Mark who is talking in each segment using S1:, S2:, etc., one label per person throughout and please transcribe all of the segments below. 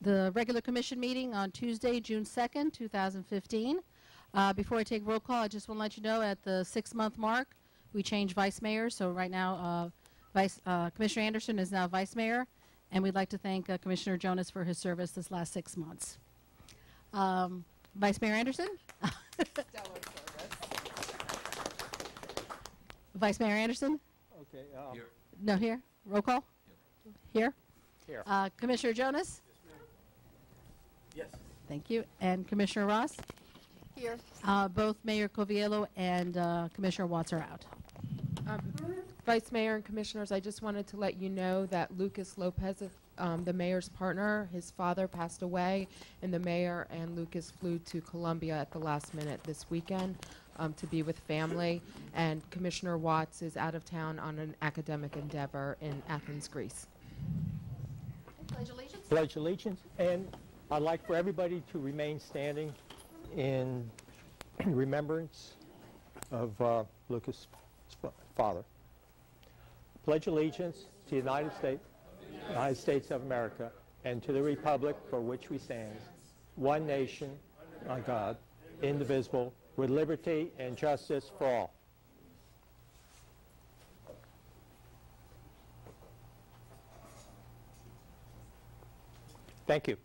S1: the regular commission meeting on Tuesday, June 2nd, 2015. Uh, Before I take roll call, I just want to let you know, at the six-month mark, we changed vice mayor, so right now, uh, Vice uh, Commissioner Anderson is now vice mayor, and we'd like to thank uh, Commissioner Jonas for his service this last six months. Um, Vice Mayor Anderson? Vice Mayor Anderson?
S2: Okay, um,
S1: No, here. Roll call? Here.
S2: Here.
S1: Uh, Commissioner Jonas?
S2: Yes.
S1: Thank you. And Commissioner Ross?
S3: Here.
S1: Uh, Both Mayor Coviello and uh, Commissioner Watts are out.
S3: Um, Vice Mayor and Commissioners, I just wanted to let you know that Lucas Lopez, um, the mayor's partner, his father passed away, and the mayor and Lucas flew to Colombia at the last minute this weekend um, to be with family. And Commissioner Watts is out of town on an academic endeavor in Athens, Greece.
S1: Pledge allegiance.
S2: Pledge allegiance, and I'd like for everybody to remain standing in remembrance of uh, Lucas' father. Pledge allegiance to the United States, United States of America, and to the republic for which we stand, one nation, under God, indivisible, with liberty and justice for all. Thank you.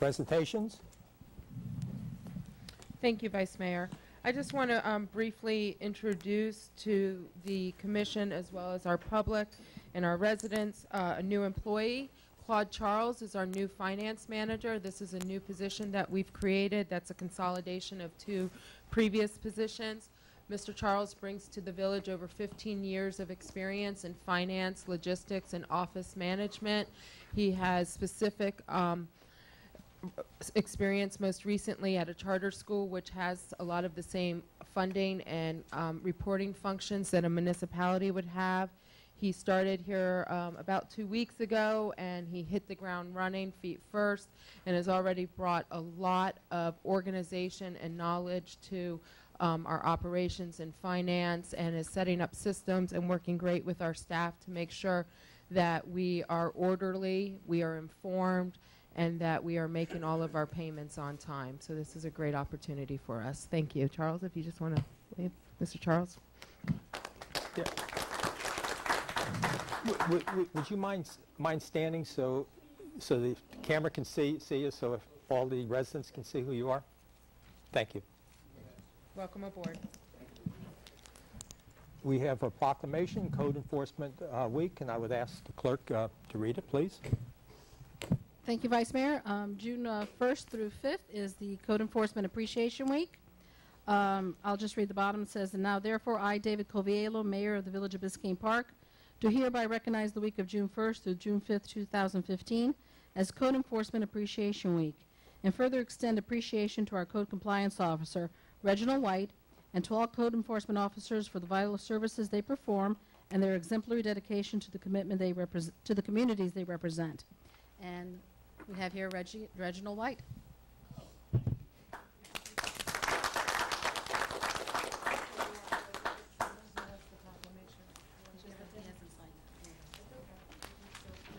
S2: Presentations?
S3: Thank you, Vice Mayor. I just want to um, briefly introduce to the commission as well as our public and our residents uh, a new employee. Claude Charles is our new finance manager. This is a new position that we've created. That's a consolidation of two previous positions. Mr. Charles brings to the village over 15 years of experience in finance, logistics, and office management. He has specific um, experience most recently at a charter school, which has a lot of the same funding and um, reporting functions that a municipality would have. He started here um, about two weeks ago, and he hit the ground running feet first, and has already brought a lot of organization and knowledge to um, our operations and finance, and is setting up systems and working great with our staff to make sure that we are orderly, we are informed, and that we are making all of our payments on time. So this is a great opportunity for us. Thank you. Charles, if you just want to leave. Mr. Charles?
S2: W- w- w- Would you mind, s- mind standing so, so the camera can see, see you, so if all the residents can see who you are? Thank you.
S3: Welcome aboard.
S2: We have a proclamation, Code Enforcement uh, Week, and I would ask the clerk uh, to read it, please.
S1: Thank you, Vice Mayor. Um, June uh, 1st through 5th is the Code Enforcement Appreciation Week. Um, I'll just read the bottom. It says, "And now therefore, I, David Coviello, Mayor of the Village of Biscayne Park, do hereby recognize the week of June 1st through June 5th, 2015 as Code Enforcement Appreciation Week, and further extend appreciation to our Code Compliance Officer, Reginald White, and to all code enforcement officers for the vital services they perform and their exemplary dedication to the commitment they represent, to the communities they represent." And we have here Reginald White.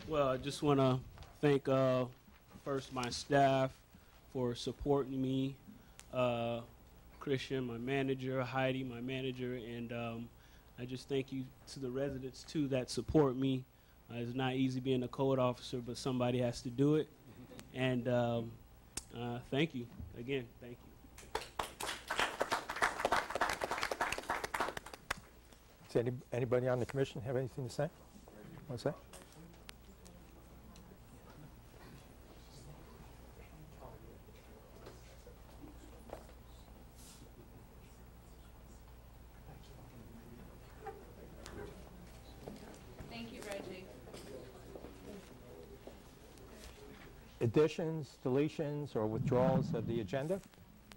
S4: Well, I just want to thank uh, first my staff for supporting me, uh, Christian, my manager, Heidi, my manager, and um, I just thank you to the residents too that support me. Uh, it's not easy being a code officer, but somebody has to do it. And um, uh, thank you again. Thank you.
S2: Does any, anybody on the commission have anything to say? Want to say? Additions, deletions, or withdrawals of the agenda?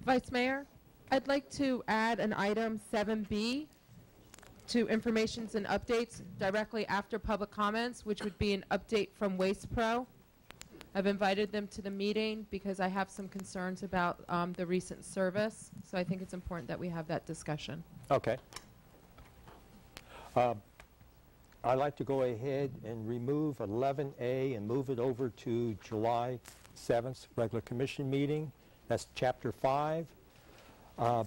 S3: Vice Mayor, I'd like to add an item 7B to informations and updates directly after public comments, which would be an update from Waste Pro. I've invited them to the meeting because I have some concerns about um, the recent service, so I think it's important that we have that discussion.
S2: Okay. Uh, I'd like to go ahead and remove 11A and move it over to July 7th, regular commission meeting. That's Chapter 5, uh,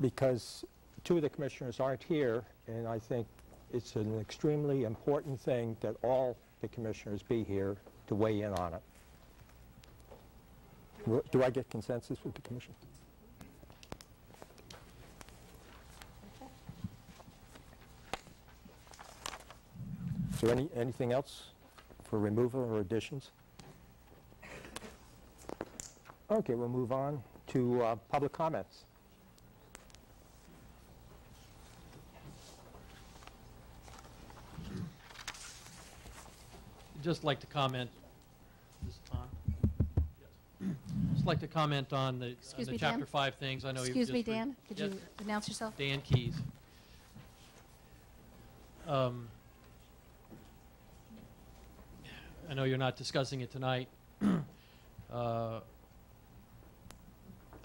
S2: because two of the commissioners aren't here, and I think it's an extremely important thing that all the commissioners be here to weigh in on it. Do I get consensus with the commission? There any, anything else for removal or additions? Okay, we'll move on to uh, public comments.
S5: Just like to comment, this is on? Yes. Just like to comment on the, on the
S1: me,
S5: chapter
S1: Dan?
S5: five things. I know you've
S1: Excuse
S5: just
S1: me, Dan, could
S5: Yes,
S1: you announce yourself?
S5: Dan Keys. Um, I know you're not discussing it tonight. Uh,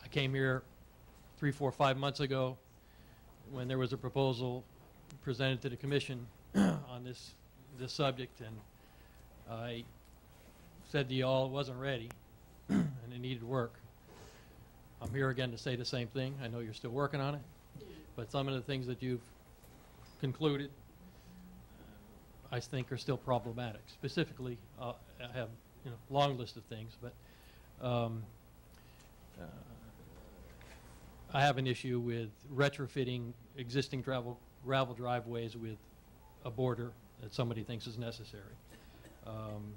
S5: I came here three, four, five months ago when there was a proposal presented to the commission on this, this subject, and I said to y'all it wasn't ready and it needed work. I'm here again to say the same thing. I know you're still working on it, but some of the things that you've concluded, I think are still problematic. Specifically, uh, I have, you know, long list of things, but um, uh, I have an issue with retrofitting existing gravel, gravel driveways with a border that somebody thinks is necessary. Um,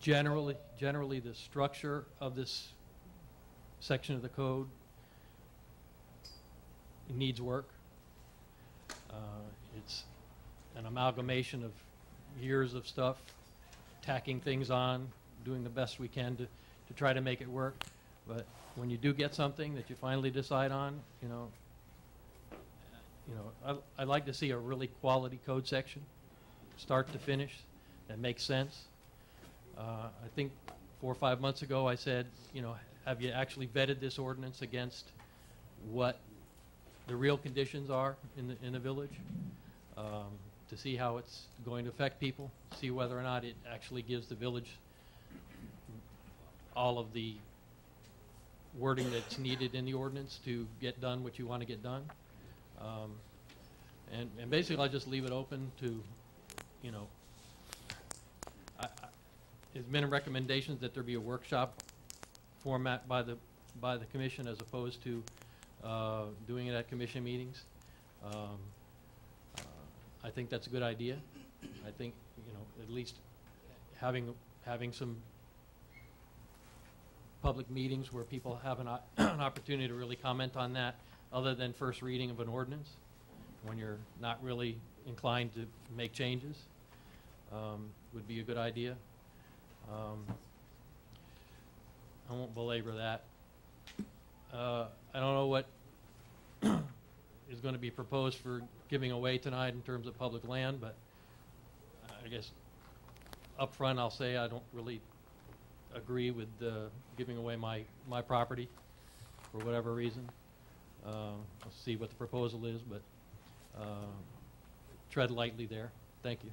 S5: Generally, generally, the structure of this section of the code needs work. Uh, It's an amalgamation of years of stuff, tacking things on, doing the best we can to, to try to make it work. But when you do get something that you finally decide on, you know, you know, I, I'd like to see a really quality code section, start to finish, that makes sense. Uh, I think four or five months ago, I said, you know, have you actually vetted this ordinance against what the real conditions are in the, in the village? Um, to see how it's going to affect people, see whether or not it actually gives the village all of the wording that's needed in the ordinance to get done what you want to get done. Um, And, and basically, I just leave it open to, you know, it's been a recommendation that there be a workshop format by the, by the commission as opposed to, uh, doing it at commission meetings. Um, I think that's a good idea. I think, you know, at least having, having some public meetings where people have an, an opportunity to really comment on that, other than first reading of an ordinance, when you're not really inclined to make changes, um, would be a good idea. Um, I won't belabor that. Uh, I don't know what is going to be proposed for giving away tonight in terms of public land, but I guess up front, I'll say I don't really agree with uh, giving away my, my property for whatever reason. Uh, I'll see what the proposal is, but uh, tread lightly there. Thank you.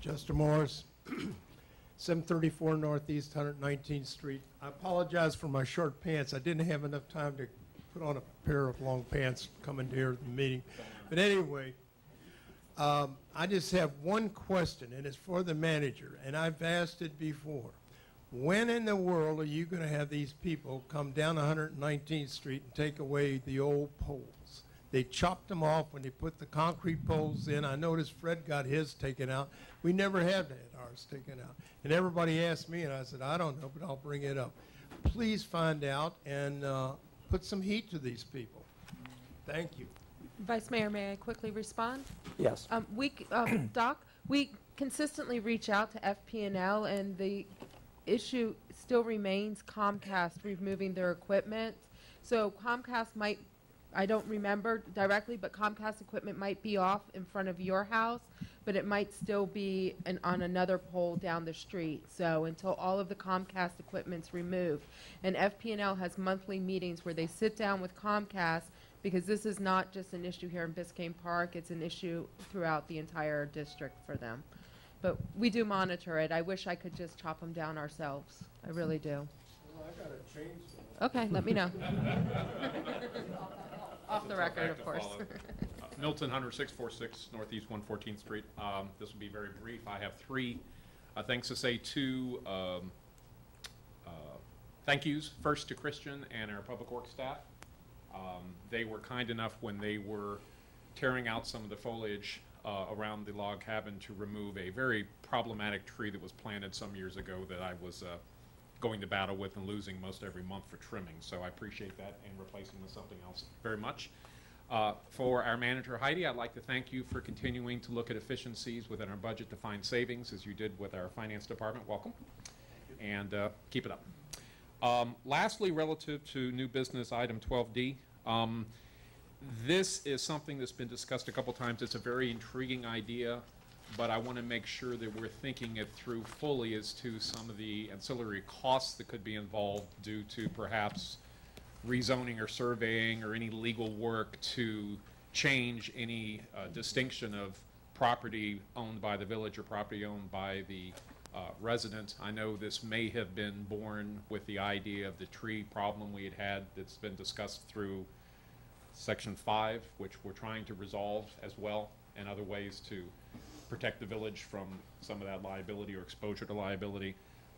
S6: Justin Morris, 734 Northeast 119th Street. I apologize for my short pants. I didn't have enough time to put on a pair of long pants coming here to the meeting. But anyway, um, I just have one question, and it's for the manager, and I've asked it before. When in the world are you going to have these people come down 119th Street and take away the old poles? They chopped them off when they put the concrete poles in. I noticed Fred got his taken out. We never had ours taken out. And everybody asked me, and I said, I don't know, but I'll bring it up. Please find out and uh, put some heat to these people. Thank you.
S3: Vice Mayor, may I quickly respond?
S2: Yes.
S3: Um, we, um, Doc, we consistently reach out to FP&L, and the issue still remains Comcast removing their equipment. So Comcast might I don't remember directly, but Comcast equipment might be off in front of your house, but it might still be an, on another pole down the street. So until all of the Comcast equipment's removed. And FP&L has monthly meetings where they sit down with Comcast because this is not just an issue here in Biscayne Park, it's an issue throughout the entire district for them. But we do monitor it. I wish I could just chop them down ourselves. I really do.
S6: I got a chainsaw.
S3: Okay, let me know. Off the record, of course.
S7: Uh, Milton Hunter, 646 Northeast 114th Street. Um, This will be very brief. I have three uh, things to say. Two um, uh, thank yous. First to Christian and our Public Works staff. Um, They were kind enough when they were tearing out some of the foliage uh, around the log cabin to remove a very problematic tree that was planted some years ago that I was uh, going to battle with and losing most every month for trimming. So I appreciate that and replacing with something else very much. Uh, For our manager Heidi, I'd like to thank you for continuing to look at efficiencies within our budget to find savings, as you did with our finance department. Welcome. And uh, keep it up. Um, Lastly, relative to new business item 12D, um, this is something that's been discussed a couple times. It's a very intriguing idea, but I want to make sure that we're thinking it through fully as to some of the ancillary costs that could be involved due to perhaps rezoning or surveying or any legal work to change any uh, distinction of property owned by the village or property owned by the uh, resident. I know this may have been born with the idea of the tree problem we had had that's been discussed through section five, which we're trying to resolve as well, and other ways to protect the village from some of that liability or exposure to liability.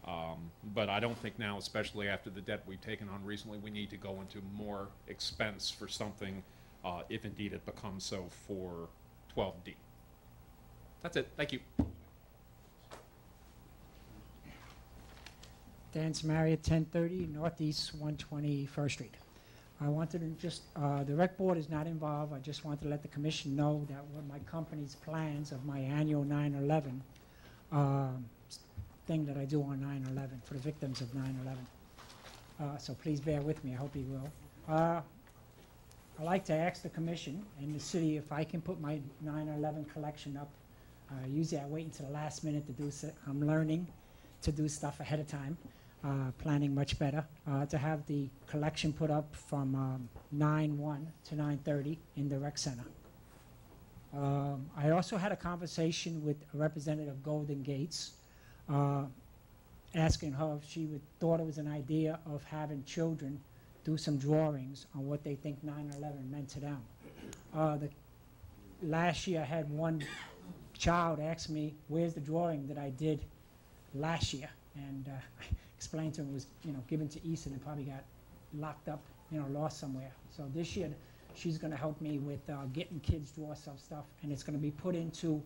S7: Um, but I don't think now, especially after the debt we've taken on recently, we need to go into more expense for something, uh, if indeed it becomes so for twelve D. That's it, thank you.
S8: Dan Samari at 1030 Northeast 121st Street. I wanted to just, uh, the rec board is not involved. I just wanted to let the commission know that what my company's plans of my annual 9/11 um, thing that I do on 9/11 for the victims of 9/11. Uh, So please bear with me. I hope you will. Uh, I'd like to ask the commission and the city if I can put my 9/11 collection up. Usually I wait until the last minute to do so. I'm learning to do stuff ahead of time, uh, planning much better. Uh, to have the collection put up from um, 9/1 to 9:30 in the rec center. Um, I also had a conversation with Representative Golden Gates, uh, asking her if she would, thought it was an idea of having children do some drawings on what they think 9/11 meant to them. Uh, the, last year, I had one child ask me, "Where's the drawing that I did last year?" And uh, explained to him was, you know, given to Easton and probably got locked up, you know, lost somewhere. So this year, she's going to help me with uh, getting kids draw some stuff, and it's going to be put into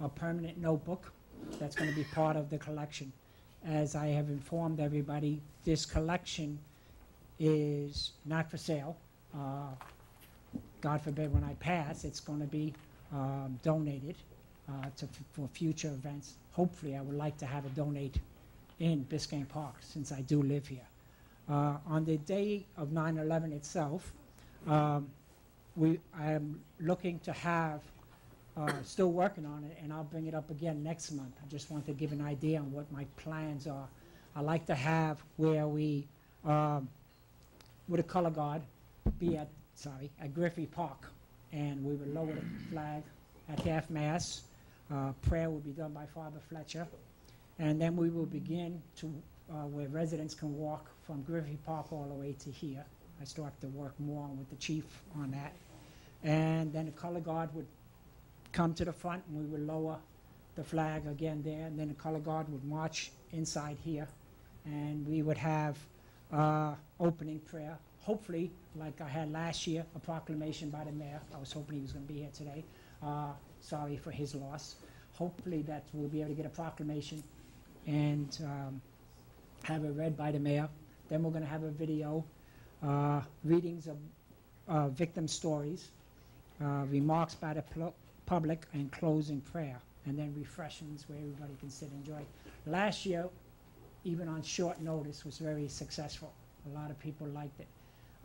S8: a permanent notebook that's going to be part of the collection. As I have informed everybody, this collection is not for sale. Uh, God forbid when I pass, it's going to be um, donated uh, to, for future events. Hopefully, I would like to have it donate in Biscayne Park since I do live here. Uh, on the day of 9/11 itself, um, we I am looking to have uh, still working on it, and I'll bring it up again next month. I just want to give an idea on what my plans are. I like to have where we um, with a color guard be at sorry at Griffey Park, and we would lower the flag at half mast. Uh, prayer will be done by Father Fletcher, and then we will begin to uh, where residents can walk from Griffey Park all the way to here. I still have to work more with the chief on that, and then the color guard would come to the front, and we would lower the flag again there, and then the color guard would march inside here, and we would have uh, opening prayer. Hopefully, like I had last year, a proclamation by the mayor. I was hoping he was going to be here today. Uh, sorry for his loss. Hopefully, that we'll be able to get a proclamation and um, have it read by the mayor. Then we're going to have a video, uh, readings of uh, victim stories, uh, remarks by the public, and closing prayer, and then refreshments where everybody can sit and enjoy. Last year, even on short notice, was very successful. A lot of people liked it.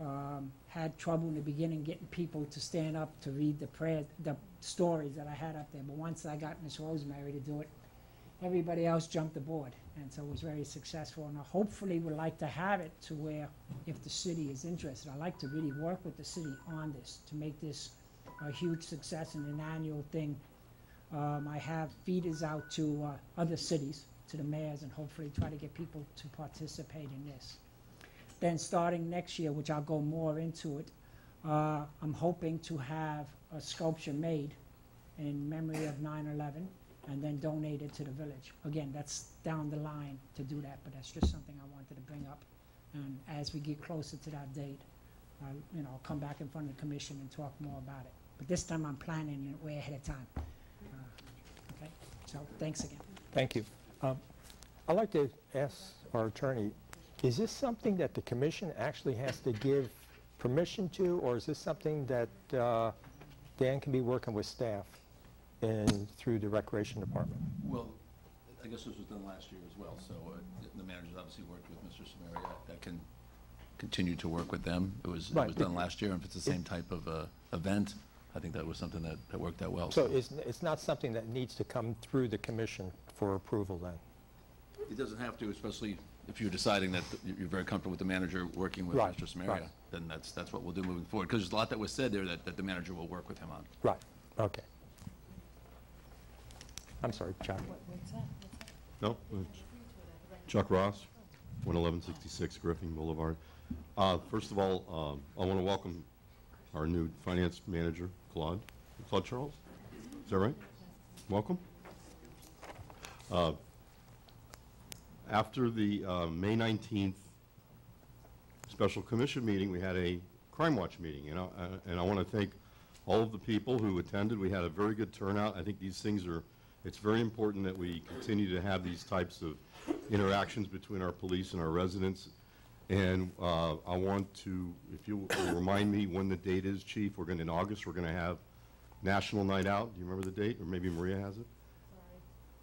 S8: um, had trouble in the beginning getting people to stand up to read the prayer, the stories that I had up there. But once I got Miss Rosemary to do it, everybody else jumped aboard, and so it was very successful. And I hopefully would like to have it to where, if the city is interested, I'd like to really work with the city on this to make this a huge success and an annual thing. Um, I have feeders out to uh, other cities, to the mayors, and hopefully try to get people to participate in this. Then starting next year, which I'll go more into it, uh, I'm hoping to have a sculpture made in memory of 9/11 and then donate it to the village. Again, that's down the line to do that, but that's just something I wanted to bring up. And as we get closer to that date, I'll, you know, I'll come back in front of the commission and talk more about it. But this time I'm planning it way ahead of time. Uh, Okay, so thanks again.
S2: Thank you. Um, I'd like to ask our attorney, is this something that the commission actually has to give permission to, or is this something that uh, Dan can be working with staff and through the recreation department?
S9: Well, I guess this was done last year as well, so uh, the managers obviously worked with Mr. Samaria. That can continue to work with them. It was, it was done last year, and if it's the same type of uh, event, I think that was something that, that worked out well.
S2: So it's, it's not something that needs to come through the commission for approval then?
S9: It doesn't have to, especially if you're deciding that th- you're very comfortable with the manager working with
S2: Right,
S9: Mr. Samaria,
S2: right.
S9: then that's, that's what we'll do moving forward. Because there's a lot that was said there that, that the manager will work with him on.
S2: Right, okay. I'm sorry, Chuck.
S10: No, uh, Chuck Ross, 11166 Griffing Boulevard. Uh, First of all, um, I want to welcome our new finance manager, Claude. Claude Charles? Is that right? Welcome. Uh, After the uh, May 19th special commission meeting, we had a crime watch meeting, you know, uh, and I want to thank all of the people who attended. We had a very good turnout. I think these things are, it's very important that we continue to have these types of interactions between our police and our residents. And uh, I want to, if you will remind me when the date is, Chief, we're going, to in August, we're going to have National Night Out. Do you remember the date? Or maybe Maria has it?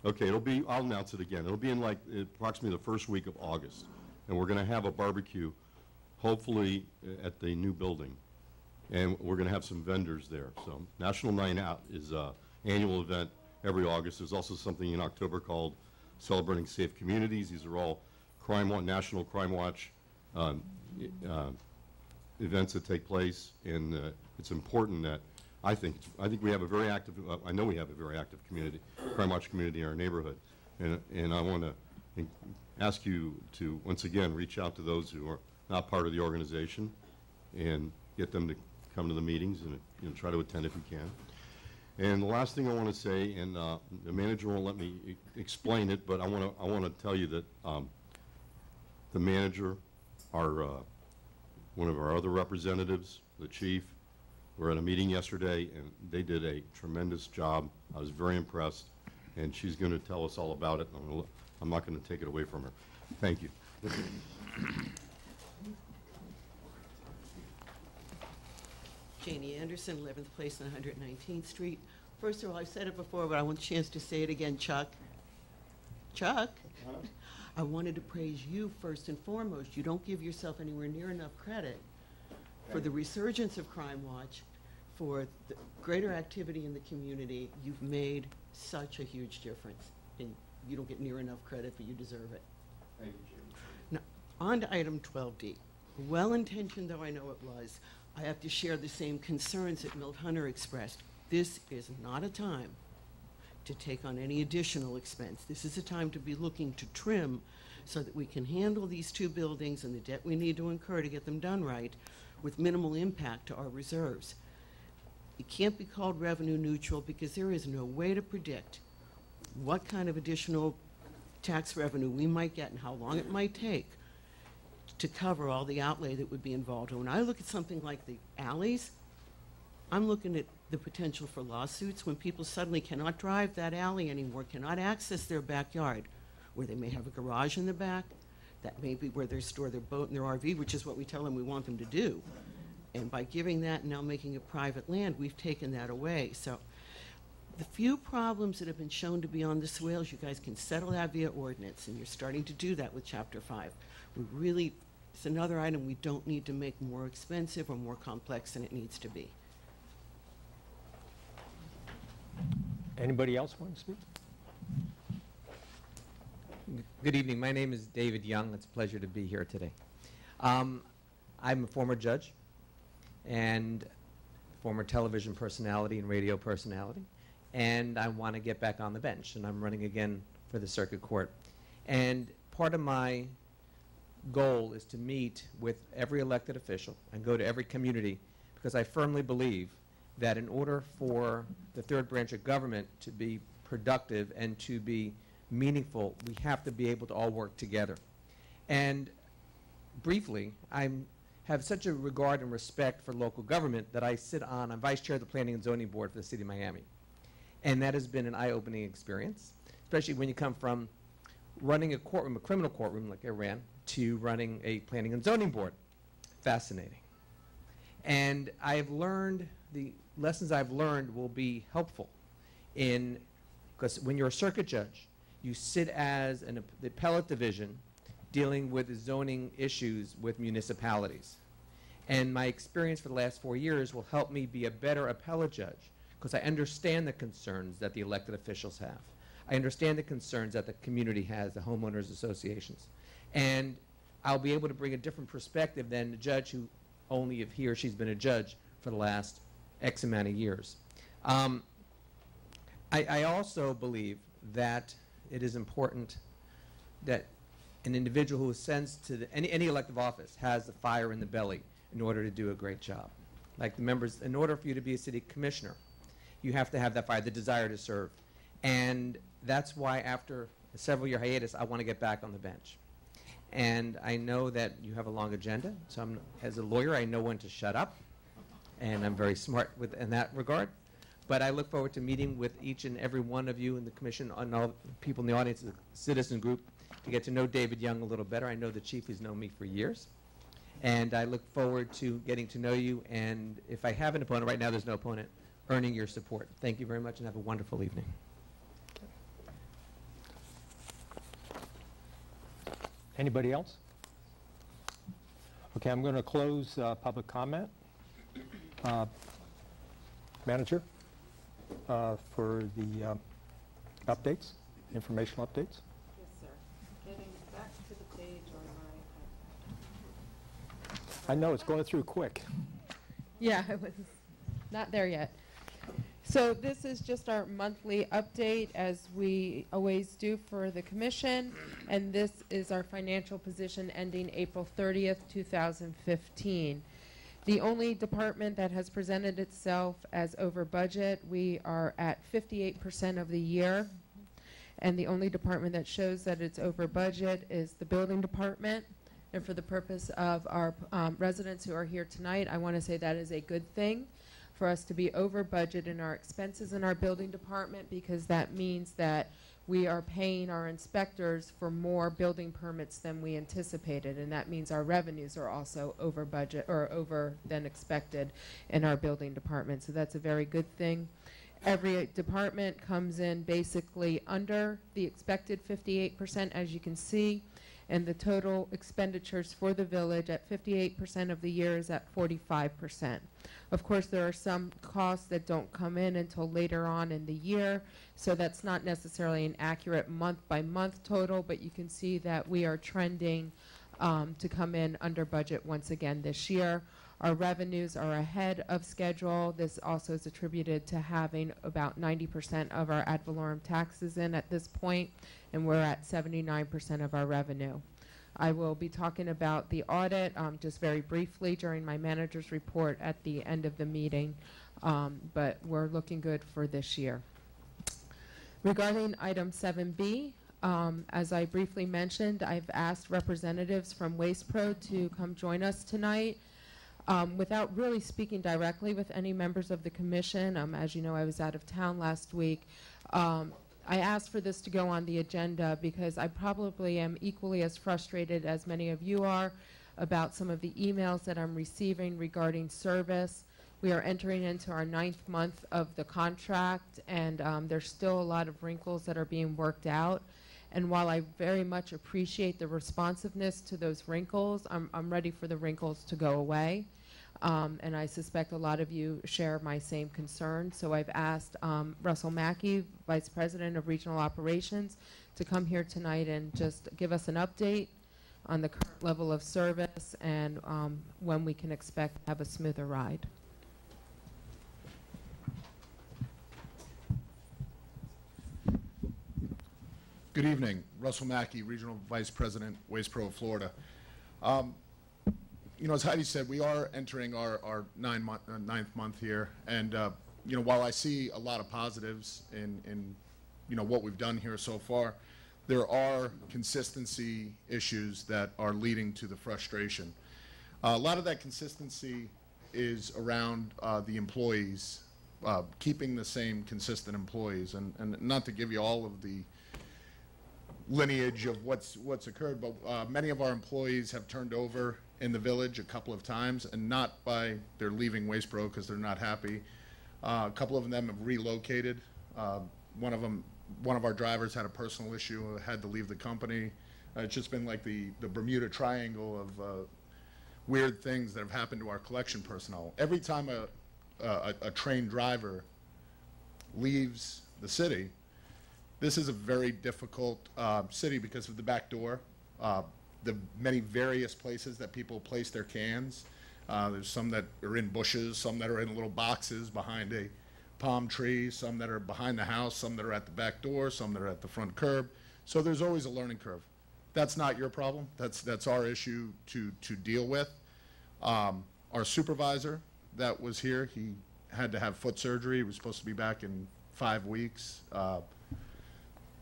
S10: Okay, it'll be, I'll announce it again. It'll be in like approximately the first week of August. And we're going to have a barbecue, hopefully uh, at the new building. And we're going to have some vendors there. So National Night Out is an annual event every August. There's also something in October called Celebrating Safe Communities. These are all Crime Watch, National Crime Watch um, uh, events that take place. And uh, it's important that, I think, I think we have a very active, uh, I know we have a very active community, Crime Watch community in our neighborhood. And, and I want to ask you to, once again, reach out to those who are not part of the organization and get them to come to the meetings and, you know, try to attend if you can. And the last thing I want to say, and uh, the manager won't let me explain it, but I want to, I want to tell you that um, the manager, our, uh, one of our other representatives, the chief, were at a meeting yesterday, and they did a tremendous job. I was very impressed, and she's going to tell us all about it. I'm I'm not going to take it away from her. Thank you.
S11: Janie Anderson, 11th Place on 119th Street. First of all, I've said it before, but I want a chance to say it again, Chuck. Chuck, I wanted to praise you first and foremost. You don't give yourself anywhere near enough credit for the resurgence of Crime Watch, for the greater activity in the community. You've made such a huge difference, and you don't get near enough credit, but you deserve it. Thank you. Now, on to item 12D. Well-intentioned though I know it was, I have to share the same concerns that Milt Hunter expressed. This is not a time to take on any additional expense. This is a time to be looking to trim so that we can handle these two buildings and the debt we need to incur to get them done right with minimal impact to our reserves. It can't be called revenue neutral because there is no way to predict what kind of additional tax revenue we might get and how long it might take to cover all the outlay that would be involved. And when I look at something like the alleys, I'm looking at the potential for lawsuits when people suddenly cannot drive that alley anymore, cannot access their backyard, where they may have a garage in the back, that may be where they store their boat and their RV, which is what we tell them we want them to do. And by giving that and now making it private land, we've taken that away. So the few problems that have been shown to be on the swales, you guys can settle that via ordinance, and you're starting to do that with Chapter 5. We really It's another item we don't need to make more expensive or more complex than it needs to be.
S2: Anybody else want to speak?
S12: Good evening. My name is David Young. It's a pleasure to be here today. Um, I'm a former judge and former television personality and radio personality, and I want to get back on the bench, and I'm running again for the circuit court. And part of my goal is to meet with every elected official and go to every community because I firmly believe that in order for the third branch of government to be productive and to be meaningful, we have to be able to all work together. And briefly, I have such a regard and respect for local government that I sit on, I'm vice chair of the Planning and Zoning Board for the City of Miami. And that has been an eye-opening experience, especially when you come from running a courtroom, a criminal courtroom like I ran, to running a Planning and Zoning Board. Fascinating. And I have learned, the lessons I've learned will be helpful in, because when you're a circuit judge, you sit as an, the appellate division dealing with zoning issues with municipalities. And my experience for the last four years will help me be a better appellate judge because I understand the concerns that the elected officials have. I understand the concerns that the community has, the homeowners associations. And I'll be able to bring a different perspective than the judge who only if he or she's been a judge for the last X amount of years. Um, I, I also believe that it is important that an individual who ascends to the, any, any elective office has the fire in the belly in order to do a great job. Like the members, in order for you to be a city commissioner, you have to have that fire, the desire to serve. And that's why after a several year hiatus, I want to get back on the bench. And I know that you have a long agenda, so I'm, as a lawyer, I know when to shut up, and I'm very smart with, in that regard. But I look forward to meeting with each and every one of you in the commission, and all people in the audience, the citizen group, to get to know David Young a little better. I know the chief has known me for years. And I look forward to getting to know you, and if I have an opponent, right now there's no opponent, earning your support. Thank you very much, and have a wonderful evening.
S2: Anybody else? Okay, I'm going to close uh, public comment. Uh, Manager, uh, for the uh, updates, informational updates.
S3: Yes, sir. Getting back to the page on
S2: I know it's going through quick.
S3: Yeah, I was not there yet. So this is just our monthly update, as we always do for the commission, and this is our financial position ending April 30th, 2015. The only department that has presented itself as over budget, we are at 58% of the year. And the only department that shows that it's over budget is the building department. And for the purpose of our um, residents who are here tonight, I want to say that is a good thing for us to be over budget in our expenses in our building department because that means that we are paying our inspectors for more building permits than we anticipated, and that means our revenues are also over budget or over than expected in our building department. So that's a very good thing. Every department comes in basically under the expected 58%, as you can see, and the total expenditures for the village at 58% of the year is at 45%. Of course, there are some costs that don't come in until later on in the year, so that's not necessarily an accurate month-by-month total, but you can see that we are trending um, to come in under budget once again this year. Our revenues are ahead of schedule. This also is attributed to having about 90% of our ad valorem taxes in at this point, and we're at 79% of our revenue. I will be talking about the audit um, just very briefly during my manager's report at the end of the meeting, um, but we're looking good for this year. Regarding item 7B, um, as I briefly mentioned, I've asked representatives from Waste Pro to come join us tonight. Um, without really speaking directly with any members of the commission, um, as you know, I was out of town last week. Um, I asked for this to go on the agenda because I probably am equally as frustrated as many of you are about some of the emails that I'm receiving regarding service. We are entering into our ninth month of the contract, and um, there's still a lot of wrinkles that are being worked out. And while I very much appreciate the responsiveness to those wrinkles, I'm, I'm ready for the wrinkles to go away. Um, and I suspect a lot of you share my same concern. So I've asked um, Russell Mackey, Vice President of Regional Operations, to come here tonight and just give us an update on the current level of service and um, when we can expect to have a smoother ride.
S13: Good evening. Russell Mackey, Regional Vice President, Waste Pro Florida. Um, you know, as Heidi said, we are entering our, our nine month, uh, ninth month here. And, uh, you know, while I see a lot of positives in, in, you know, what we've done here so far, there are consistency issues that are leading to the frustration. Uh, a lot of that consistency is around uh, the employees, uh, keeping the same consistent employees. And, and not to give you all of the lineage of what's what's occurred, but uh, many of our employees have turned over in the village a couple of times, and not by they're leaving Waste Pro because they're not happy. Uh, a couple of them have relocated. Uh, one of them, one of our drivers had a personal issue, had to leave the company. Uh, it's just been like the the Bermuda Triangle of uh, weird things that have happened to our collection personnel. Every time a a, a trained driver leaves the city, this is a very difficult uh, city because of the back door, uh, the many various places that people place their cans. Uh, there's some that are in bushes, some that are in little boxes behind a palm tree, some that are behind the house, some that are at the back door, some that are at the front curb. So there's always a learning curve. That's not your problem. That's that's our issue to to deal with. Um, our supervisor that was here, he had to have foot surgery. He was supposed to be back in five weeks. Uh,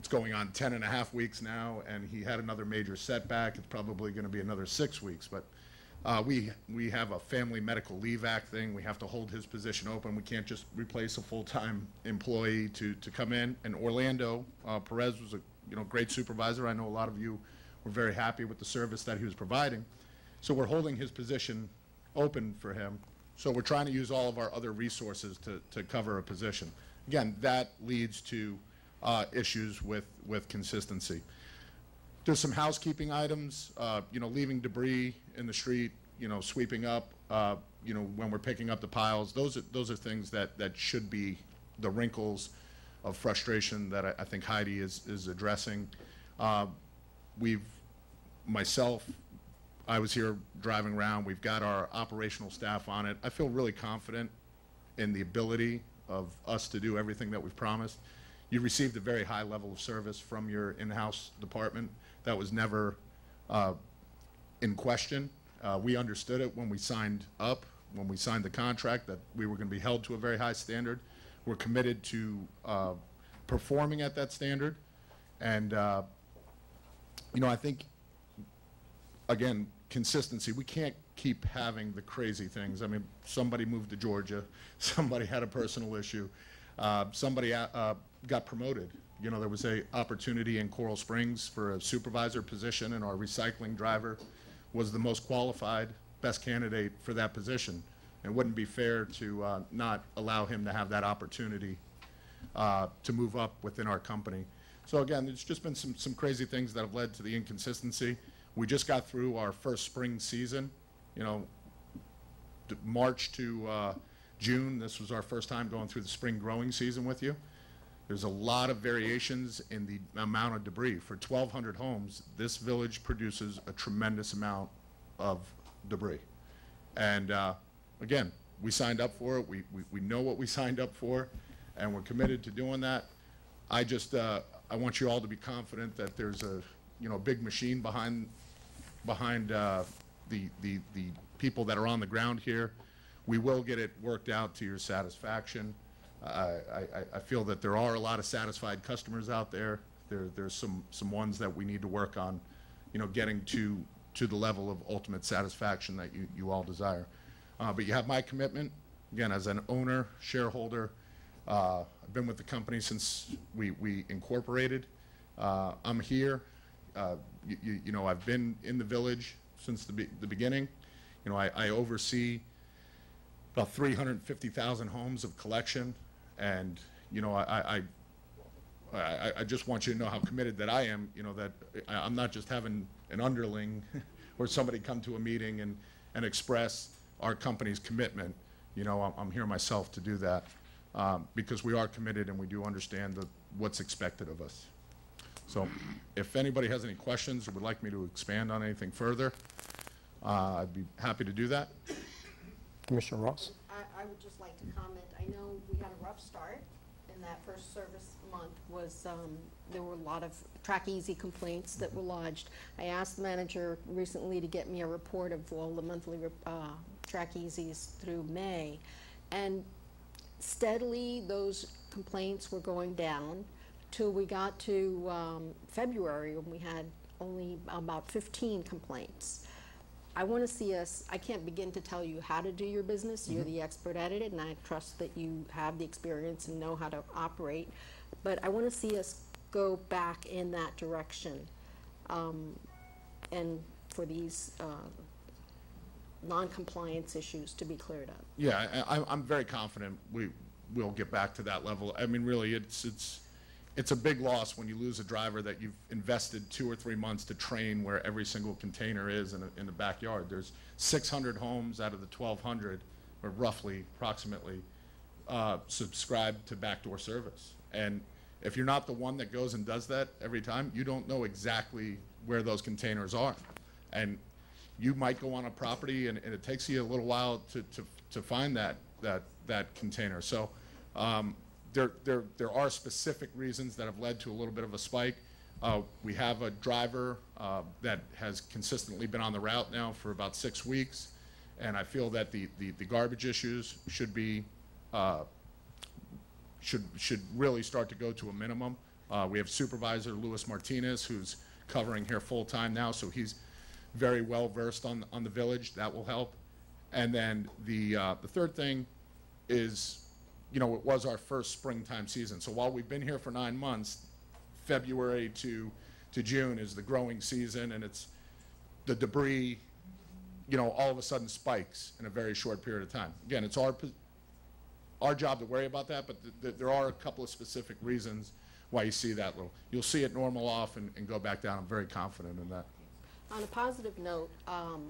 S13: it's going on 10 and a half weeks now, and he had another major setback. It's probably going to be another six weeks. But uh, we, we have a Family Medical Leave Act thing. We have to hold his position open. We can't just replace a full-time employee to, to come in. And Orlando uh, Perez was a you know, great supervisor. I know a lot of you were very happy with the service that he was providing. So we're holding his position open for him. So we're trying to use all of our other resources to, to cover a position. Again, that leads to uh, issues with, with consistency. There's some housekeeping items, uh, you know, leaving debris in the street, you know, sweeping up, uh, you know, when we're picking up the piles. Those are, those are things that, that should be the wrinkles of frustration that I, I think Heidi is, is addressing. Uh, we've, myself, I was here driving around. We've got our operational staff on it. I feel really confident in the ability of us to do everything that we've promised. You received a very high level of service from your in-house department. That was never uh, in question. Uh, we understood it when we signed up, when we signed the contract, that we were going to be held to a very high standard. We're committed to uh, performing at that standard. And, uh, you know, I think, again, consistency. We can't keep having the crazy things. I mean, somebody moved to Georgia, somebody had a personal issue, uh, somebody uh, got promoted. You know, there was a opportunity in Coral Springs for a supervisor position, and our recycling driver was the most qualified, best candidate for that position. It wouldn't be fair to uh, not allow him to have that opportunity uh, to move up within our company. So again, there's just been some, some crazy things that have led to the inconsistency. We just got through our first spring season. You know, March to uh, June, this was our first time going through the spring growing season with you. There's a lot of variations in the amount of debris. For 1,200 homes, this village produces a tremendous amount of debris. And uh, again, we signed up for it. We, we, we know what we signed up for, and we're committed to doing that. I just, uh, I want you all to be confident that there's a, you know, big machine behind, behind uh, the, the, the people that are on the ground here. We will get it worked out to your satisfaction. I, I, feel that there are a lot of satisfied customers out there. There, there's some, some ones that we need to work on, you know, getting to, to the level of ultimate satisfaction that you, you all desire. Uh, but you have my commitment, again, as an owner, shareholder. Uh, I've been with the company since we, we incorporated. Uh, I'm here. Uh, you, you, you know, I've been in the village since the, be the beginning. You know, I, I oversee about 350,000 homes of collection and, you know, I, I, I, I- I just want you to know how committed that I am, you know, that I, I'm not just having an underling or somebody come to a meeting and, and express our company's commitment. You know, I'm, I'm here myself to do that, um, because we are committed and we do understand the, what's expected of us. So if anybody has any questions or would like me to expand on anything further, uh, I'd be happy to do that.
S2: Commissioner Ross?
S14: I, I would just like to comment, I know we had a rough start, in that first service month was, um, there were a lot of Track Easy complaints that were lodged. I asked the manager recently to get me a report of all the monthly, uh, Track Easies through May. And steadily, those complaints were going down till we got to, um, February, when we had only about fifteen complaints. I want to see us, I can't begin to tell you how to do your business. You're the expert at it, and I trust that you have the experience and know how to operate. But I want to see us go back in that direction. um, And for these uh, non-compliance issues to be cleared up.
S13: Yeah, I, I'm very confident we'll get back to that level. I mean, really, it's, it's, it's a big loss when you lose a driver that you've invested two or three months to train where every single container is in, a- in the backyard. There's 600 homes out of the 1,200, or roughly, approximately, uh, subscribe to backdoor service. And if you're not the one that goes and does that every time, you don't know exactly where those containers are. And you might go on a property and, and it takes you a little while to, to, to find that, that, that container. So, um, there, there, there are specific reasons that have led to a little bit of a spike. Uh, we have a driver, uh, that has consistently been on the route now for about six weeks. And I feel that the, the, the garbage issues should be, uh, should, should really start to go to a minimum. Uh, we have Supervisor Luis Martinez, who's covering here full-time now, so he's very well-versed on, on the village. That will help. And then the, uh, the third thing is, you know, it was our first springtime season. So while we've been here for nine months, February to, to June is the growing season, and it's, the debris, you know, all of a sudden spikes in a very short period of time. Again, it's our, our job to worry about that, but th- th- there are a couple of specific reasons why you see that little. You'll see it normal off and, and go back down. I'm very confident in that.
S14: On a positive note, um,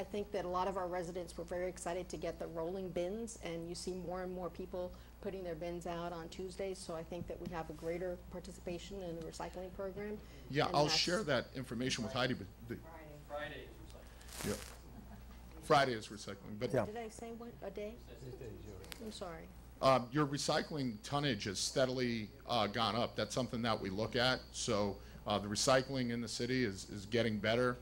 S14: I think that a lot of our residents were very excited to get the rolling bins, and you see more and more people putting their bins out on Tuesdays, so I think that we have a greater participation in the recycling program.
S13: Yeah,
S14: and
S13: I'll share that information with Heidi, but the,
S5: Friday is recycling.
S13: yeah. Friday is recycling, but
S2: Yeah.
S14: Did I say what, a day? I'm sorry.
S13: Um, Your recycling tonnage has steadily uh, gone up. That's something that we look at. So uh, the recycling in the city is, is getting better.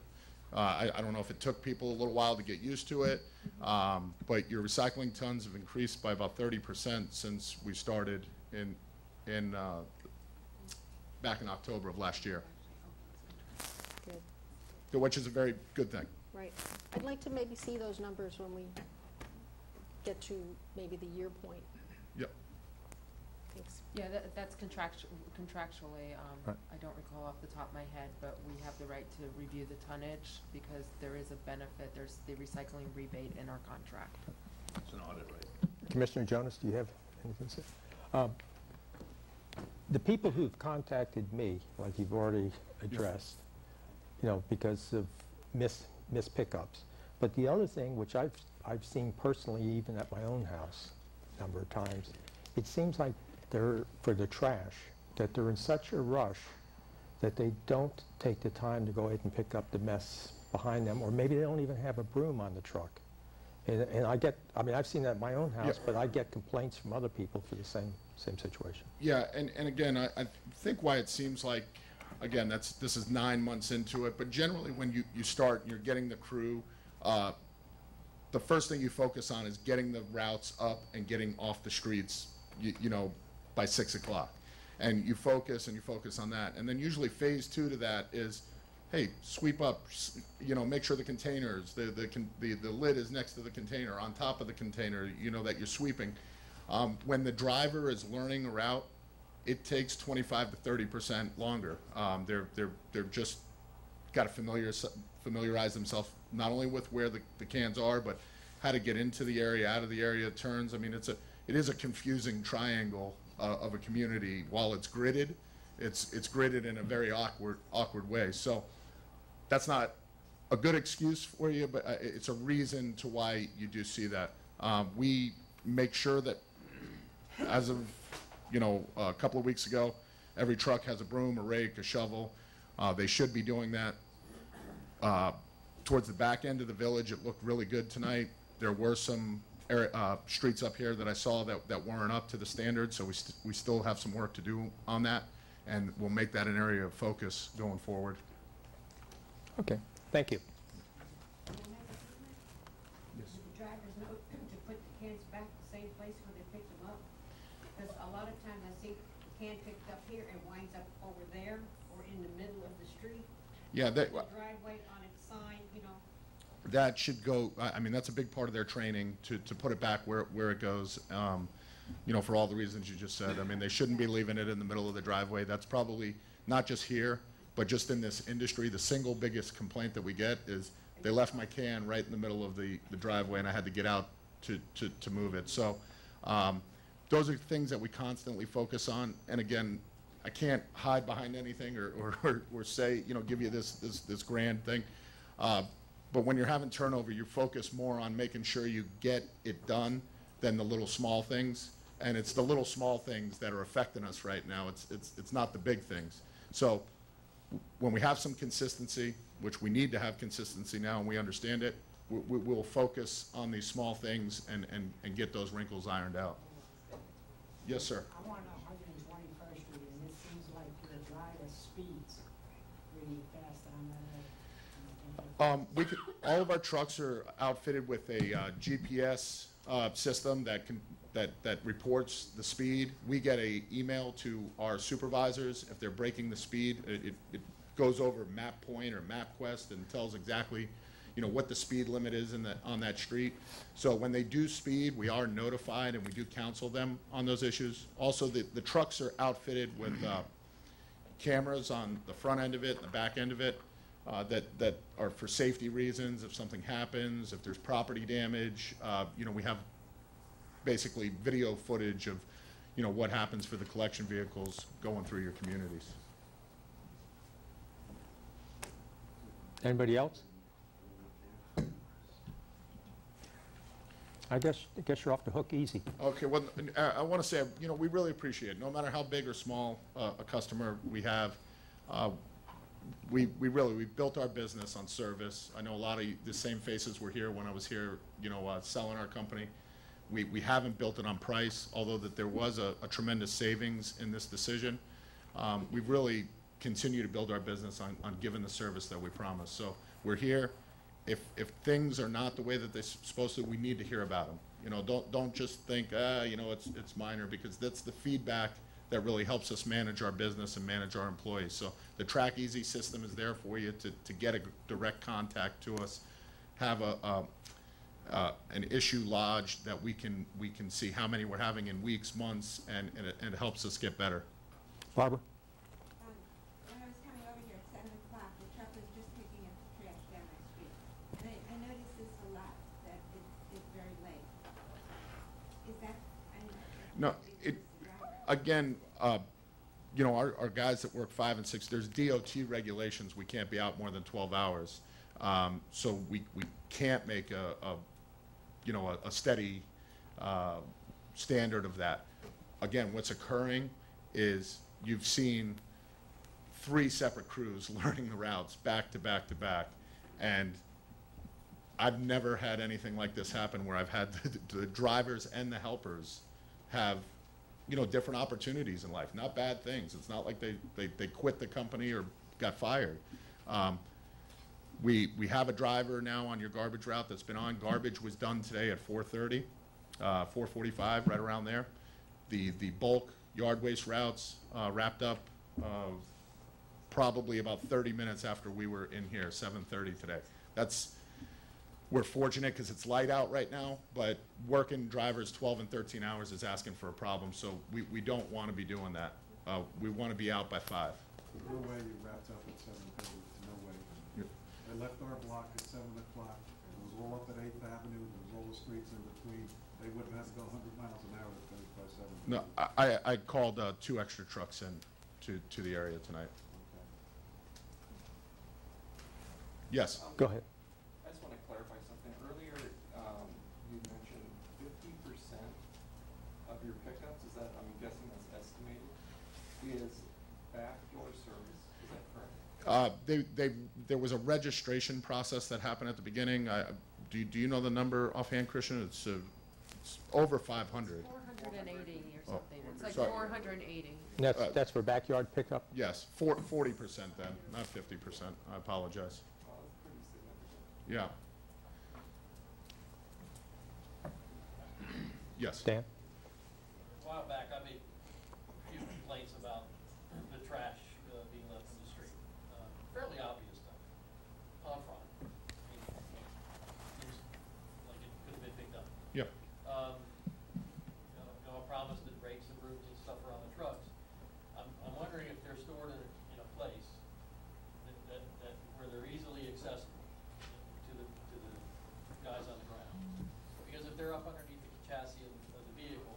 S13: Uh, I, I don't know if it took people a little while to get used to it, um, but your recycling tons have increased by about 30% since we started in, in, uh, back in October of last year,
S14: Good,
S13: which is a very good thing.
S14: right. I'd like to maybe see those numbers when we get to maybe the year point.
S13: Yep.
S14: Thanks.
S3: Yeah, that, that's contractu- contractually, um,
S2: Right.
S3: I don't recall off the top of my head, but we have the right to review the tonnage because there is a benefit, there's the recycling rebate in our contract.
S9: It's an audit, right?
S2: Commissioner Jonas, do you have anything to say? Um, The people who've contacted me, like you've already addressed, you know, because of miss, miss pickups. But the other thing, which I've, I've seen personally even at my own house a number of times, it seems like they're, for the trash, that they're in such a rush that they don't take the time to go ahead and pick up the mess behind them, or maybe they don't even have a broom on the truck. And, and I get, I mean, I've seen that at my own house,
S13: Yeah.
S2: but I get complaints from other people for the same, same situation.
S13: Yeah, and, and again, I, I think why it seems like, again, that's, this is nine months into it, but generally when you, you start, you're getting the crew, uh, the first thing you focus on is getting the routes up and getting off the streets, you, you know, by six o'clock. And you focus and you focus on that. And then usually phase two to that is, hey, sweep up, you know, make sure the containers, the, the, con- the, the lid is next to the container, on top of the container, you know, that you're sweeping. Um, when the driver is learning a route, it takes 25 to 30 percent longer. Um, they're, they're, they're just got to familiar, familiarize themselves not only with where the, the cans are, but how to get into the area, out of the area, turns. I mean, it's a, it is a confusing triangle uh, of a community. While it's gridded, It's, it's gridded in a very awkward, awkward way. So that's not a good excuse for you, but uh, it's a reason to why you do see that. Um, we make sure that as of, you know, a couple of weeks ago, every truck has a broom, a rake, a shovel. Uh, they should be doing that. Uh, towards the back end of the village, it looked really good tonight. There were some uh, streets up here that I saw that, that weren't up to the standard, so we, st- we still have some work to do on that, and we'll make that an area of focus going forward.
S2: Okay, thank you.
S15: Do the drivers know to put the cans back the same place where they picked them up? Because a lot of times I see the can picked up here and winds up over there or in the middle of the street.
S13: Yeah,
S15: The
S13: that,
S15: driveway on its sign, you know,
S13: that should go, I, mean, that's a big part of their training, to, to put it back where, where it goes, um, you know, for all the reasons you just said. I mean, they shouldn't be leaving it in the middle of the driveway. That's probably, not just here, but just in this industry, the single biggest complaint that we get is they left my can right in the middle of the, the driveway and I had to get out to, to, to move it. So, um, those are things that we constantly focus on. And again, I can't hide behind anything or, or, or, or say, you know, give you this, this, this grand thing. Uh, but when you're having turnover, you focus more on making sure you get it done than the little small things. And it's the little small things that are affecting us right now. It's, it's, it's not the big things. So when we have some consistency, which we need to have consistency now and we understand it, we, we- we'll focus on these small things and, and, and get those wrinkles ironed out. Yes, sir.
S8: I'm on 121st Street, and it seems like your driver speeds really fast on that. uh,
S13: Um, we could, all of our trucks are outfitted with a uh, GPS uh, system that can, that, that reports the speed. We get a email to our supervisors if they're breaking the speed. It, it- it goes over MapPoint or MapQuest and tells exactly, you know, what the speed limit is in the, on that street. So when they do speed, we are notified and we do counsel them on those issues. Also, the, the trucks are outfitted with, uh, cameras on the front end of it and the back end of it uh, that, that are for safety reasons, if something happens, if there's property damage. uh, You know, we have basically video footage of, you know, what happens for the collection vehicles going through your communities.
S2: Anybody else? I guess, I guess you're off the hook easy.
S13: Okay, well, I want to say, you know, we really appreciate it. No matter how big or small uh, a customer we have, uh, we, we really, we built our business on service. I know a lot of the same faces were here when I was here, you know, uh, selling our company. We, we haven't built it on price, although that there was a a tremendous savings in this decision. Um, We've really continued to build our business on, on giving the service that we promised. So we're here. If, if things are not the way that they're supposed to, we need to hear about them. You know, don't, don't just think, ah, you know, it's, it's minor, because that's the feedback that really helps us manage our business and manage our employees. So the Track Easy system is there for you to, to get a direct contact to us, have a, a, uh, an issue lodged that we can, we can see how many we're having in weeks, months, and, and it, and it helps us get better.
S2: Barbara?
S15: um, when I was coming over here at seven o'clock, the truck was just picking up the trash down my street. And I, I noticed this a lot, that it's, it's very late. Is that, I mean.
S13: No, it, again, uh, you know, our, our guys that work five and six, there's DOT regulations, we can't be out more than twelve hours. Um, so we, we can't make a, a, you know, a, a steady, uh, standard of that. Again, what's occurring is you've seen three separate crews learning the routes back to back to back. And I've never had anything like this happen where I've had the, the drivers and the helpers have, you know, different opportunities in life, not bad things. It's not like they, they, they quit the company or got fired. Um, we, we have a driver now on your garbage route that's been on. Garbage was done today at 4:30, uh, 4:45, right around there. The, the bulk yard waste routes uh, wrapped up uh, probably about 30 minutes after we were in here, 7:30 today. That's, we're fortunate because it's light out right now, but working drivers 12 and 13 hours is asking for a problem, so we, we don't want to be doing that. Uh, We want to be out by five.
S16: No way you wrapped up at seven thirty, no way.
S13: Yep.
S16: They left our block at seven o'clock, it was all up at Eighth Avenue, there was all the streets in between. They wouldn't have to go hundred miles an hour to finish by seven.
S13: No, I, I- I called uh, two extra trucks in to, to the area tonight. Yes?
S2: Go ahead.
S17: I just want to clarify something. Earlier, um, you mentioned fifty percent of your pickups, is that, I'm guessing that's estimated, is backdoor service, is that correct?
S13: Uh, They, they, there was a registration process that happened at the beginning. I- Do, you- do you know the number offhand, Christian? It's, uh, it's over 500.
S3: 480
S13: Oh,
S3: or something. It's like
S13: sorry.
S3: 480.
S2: And That's,
S13: Uh,
S2: that's for backyard pickup?
S13: Yes, four- 40% then, not 50%. I apologize.
S17: Oh, that's pretty significant.
S13: Yeah. Yes.
S2: Dan?
S5: A while back, I made a few complaints about the trash uh, being left in the street. Uh, Fairly obvious stuff, on front. I mean, Seems like it could have been picked up.
S13: Yeah.
S5: Um, you know, you know, I promised that rakes and brooms and stuff are on the trucks. I'm, I'm wondering if they're stored in, a- in a place that, that, that, where they're easily accessible to the, to the guys on the ground. Because if they're up underneath the chassis of, of the vehicle,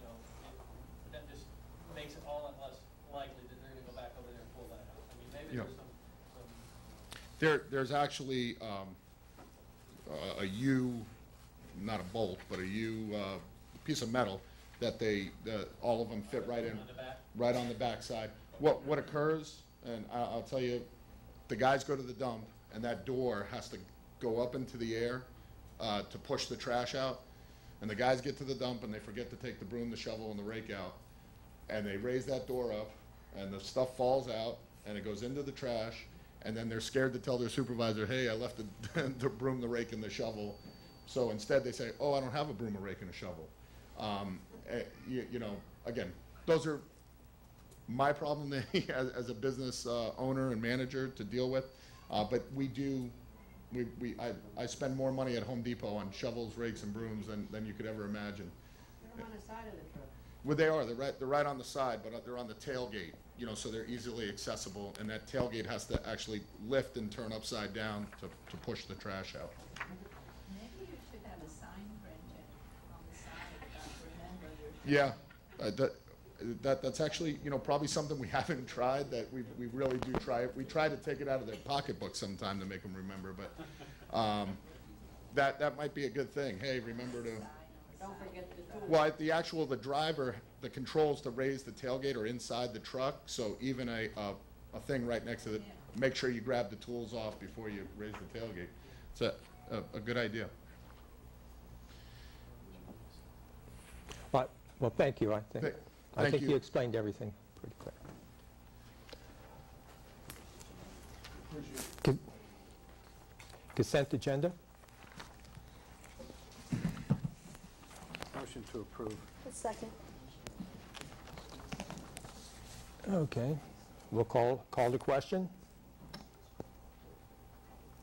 S5: you know, it, that just makes it all that less likely that they're gonna go back over there and pull that out. I mean, maybe
S13: Yeah.
S5: there's some, some
S13: There, there's actually um, a- a U, not a bolt, but a U uh, piece of metal that they, all of them fit right in,
S5: On the back?
S13: right on the backside. What, what occurs, and I- I'll tell you, the guys go to the dump, and that door has to go up into the air uh, to push the trash out. And the guys get to the dump, and they forget to take the broom, the shovel, and the rake out. And they raise that door up, and the stuff falls out, and it goes into the trash, and then they're scared to tell their supervisor, hey, I left the, the broom, the rake, and the shovel. So instead, they say, oh, I don't have a broom, a rake, and a shovel. Um, eh, you, you know, again, those are my problem as, as a business uh, owner and manager to deal with. Uh, but we do, we, we, I, I spend more money at Home Depot on shovels, rakes, and brooms than, than you could ever imagine.
S15: On the side of the truck.
S13: Well, they are. They're right. They're right on the side, but uh, they're on the tailgate. You know, so they're easily accessible, and that tailgate has to actually lift and turn upside down to, to push the trash out.
S18: Maybe you should have a sign printed on the side, remember your.
S13: Yeah, uh, that, that that's actually you know probably something we haven't tried that we we really do try it. We try to take it out of their pocketbook sometime to make them remember, but um, that that might be a good thing. Hey, remember to.
S15: Don't forget the tools.
S13: Well, the actual, the driver, the controls to raise the tailgate are inside the truck, so even a, a, a thing right next to it, make sure you grab the tools off before you raise the tailgate. It's a, a, a good idea.
S2: But, well, thank you, I think.
S13: Th-
S2: I think
S13: you.
S2: you explained everything pretty clear. Consent agenda?
S19: To approve.
S14: A second.
S2: Okay, we'll call, call the question.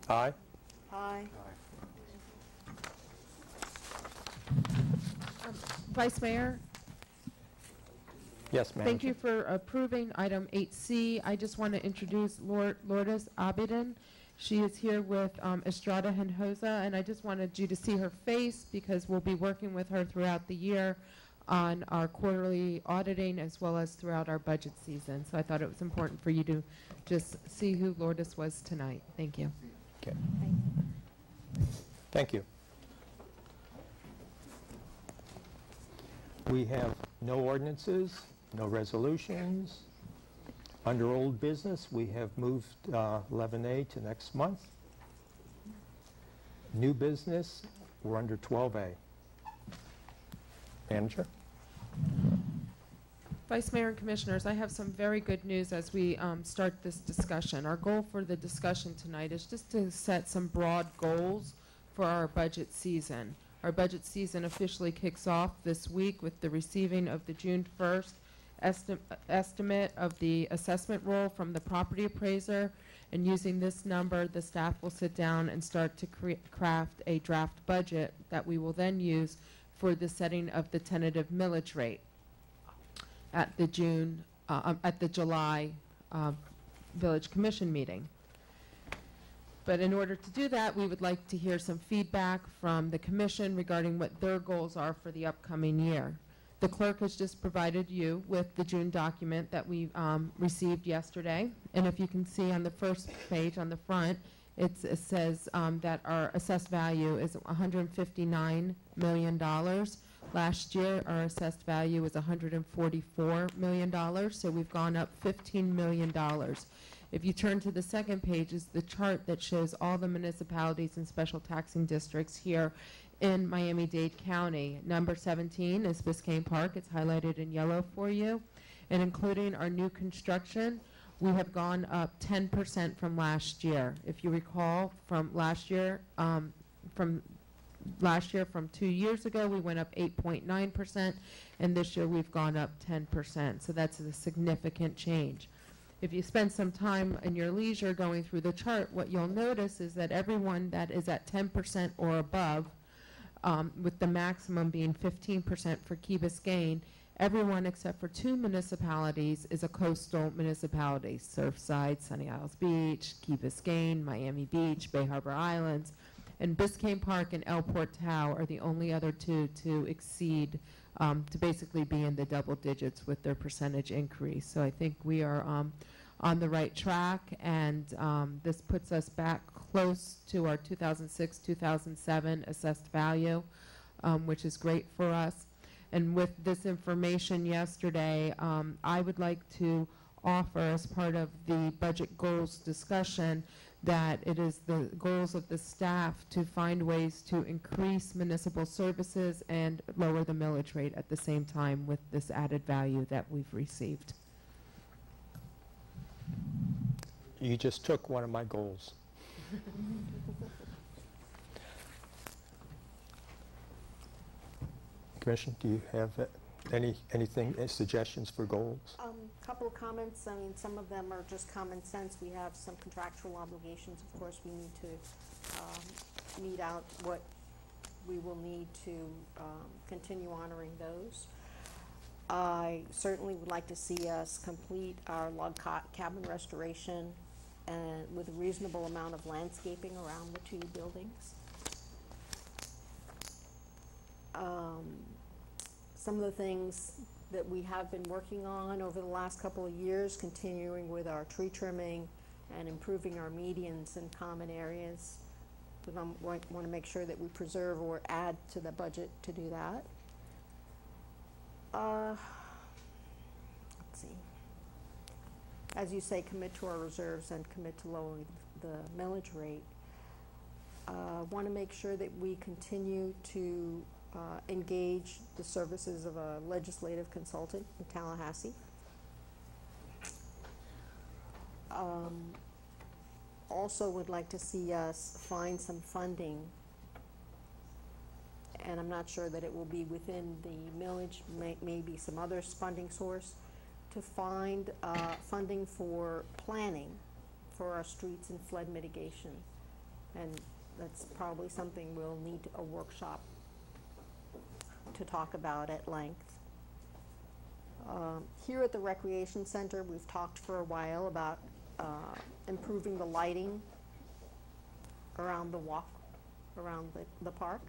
S2: Aye?
S14: Aye.
S3: Um, Vice Mayor,
S2: Yes, ma'am.
S3: Thank you for approving item 8C. I just want to introduce Lord- Lourdes Abedin. She is here with um, Estrada Hinojosa, and I just wanted you to see her face because we'll be working with her throughout the year on our quarterly auditing as well as throughout our budget season. So I thought it was important for you to just see who Lourdes was tonight. Thank you.
S2: Okay. Thank you. We have no ordinances, no resolutions. Under old business, we have moved uh, 11A to next month. New business, we're under 12A. Manager?
S3: Vice Mayor and Commissioners, I have some very good news as we um, start this discussion. Our goal for the discussion tonight is just to set some broad goals for our budget season. Our budget season officially kicks off this week with the receiving of the June 1st esti- estimate of the assessment roll from the property appraiser. And using this number, the staff will sit down and start to craft a draft budget that we will then use for the setting of the tentative millage rate at the June, uh, um, at the July uh, Village Commission meeting. But in order to do that, we would like to hear some feedback from the commission regarding what their goals are for the upcoming year. The clerk has just provided you with the June document that we um, received yesterday. And if you can see on the first page, on the front, it says um, that our assessed value is $159 million. Last year, our assessed value was $144 million, so we've gone up $15 million. If you turn to the second page is the chart that shows all the municipalities and special taxing districts here in Miami-Dade County. Number 17 is Biscayne Park. It's highlighted in yellow for you. And including our new construction, we have gone up 10% from last year. If you recall, from last year, um, from last year, from two years ago, we went up 8.9%, and this year we've gone up 10%. So that's a significant change. If you spend some time in your leisure going through the chart, what you'll notice is that everyone that is at 10% or above, um, with the maximum being 15% for Key Biscayne, everyone except for two municipalities is a coastal municipality, Surfside, Sunny Isles Beach, Key Biscayne, Miami Beach, Bay Harbor Islands, and Biscayne Park and El Portal are the only other two to exceed, um, to basically be in the double digits with their percentage increase. So I think we are um, on the right track, and um, this puts us back close to our 2006-2007 assessed value, um, which is great for us. And with this information yesterday, um, I would like to offer as part of the budget goals discussion that it is the goals of the staff to find ways to increase municipal services and lower the millage rate at the same time with this added value that we've received.
S2: You just took one of my goals. Commission, do you have any, anything, uh, suggestions for goals?
S14: Um, couple of comments, I mean, some of them are just common sense. We have some contractual obligations, of course, we need to, um, meet out what we will need to, um, continue honoring those. I certainly would like to see us complete our log ca- cabin restoration and with a reasonable amount of landscaping around the two buildings. Um, some of the things that we have been working on over the last couple of years, continuing with our tree trimming and improving our medians and common areas. We want to make sure that we preserve or add to the budget to do that. Uh, let's see. As you say, commit to our reserves and commit to lowering the millage rate. Uh, want to make sure that we continue to uh, engage the services of a legislative consultant in Tallahassee. Um, also would like to see us find some funding, and I'm not sure that it will be within the millage, may, maybe some other funding source, to find uh, funding for planning for our streets and flood mitigation. And that's probably something we'll need a workshop to talk about at length. Um, here at the Recreation Center, we've talked for a while about uh, improving the lighting around the walk, around the, the park,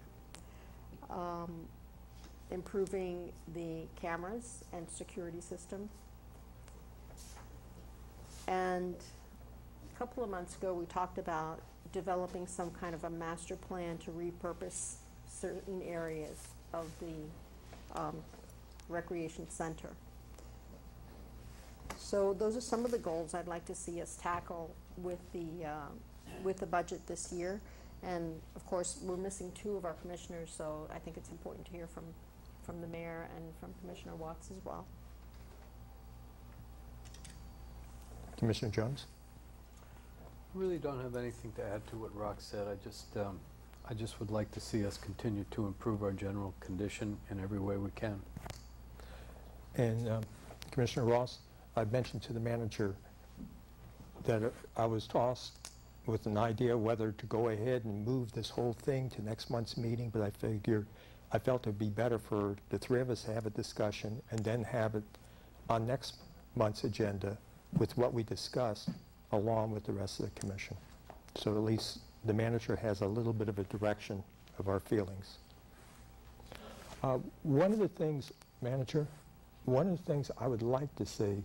S14: um, improving the cameras and security system. And a couple of months ago, we talked about developing some kind of a master plan to repurpose certain areas of the um, recreation center. So those are some of the goals I'd like to see us tackle with the, uh, with the budget this year. And of course, we're missing two of our commissioners, so I think it's important to hear from, from the mayor and from Commissioner Watts as well.
S2: Commissioner Jones?
S19: I really don't have anything to add to what Rock said. I just, um, I just would like to see us continue to improve our general condition in every way we can.
S2: And um, Commissioner Ross, I mentioned to the manager that uh, I was tossed with an idea whether to go ahead and move this whole thing to next month's meeting, but I figured, I felt it'd be better for the three of us to have a discussion and then have it on next month's agenda with what we discussed along with the rest of the commission. So at least the manager has a little bit of a direction of our feelings. Uh, one of the things Manager, one of the things I would like to see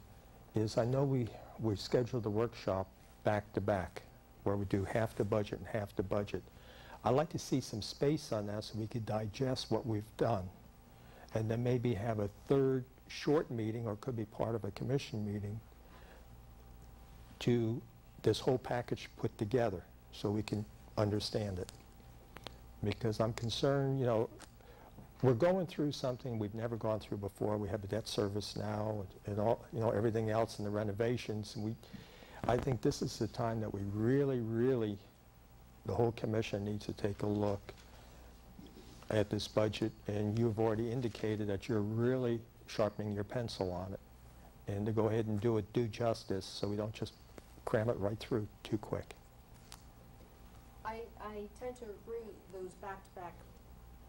S2: is, I know we, we scheduled the workshop back-to-back, where we do half the budget and half the budget. I'd like to see some space on that so we could digest what we've done. And then maybe have a third short meeting, or could be part of a commission meeting, to this whole package put together, so we can understand it. Because I'm concerned, you know, we're going through something we've never gone through before. We have a debt service now and all, you know, everything else and the renovations. And we, I think this is the time that we really, really, the whole commission needs to take a look at this budget. And you've already indicated that you're really sharpening your pencil on it. And to go ahead and do it due justice so we don't just cram it right through too quick.
S14: I, I tend to agree, those back-to-back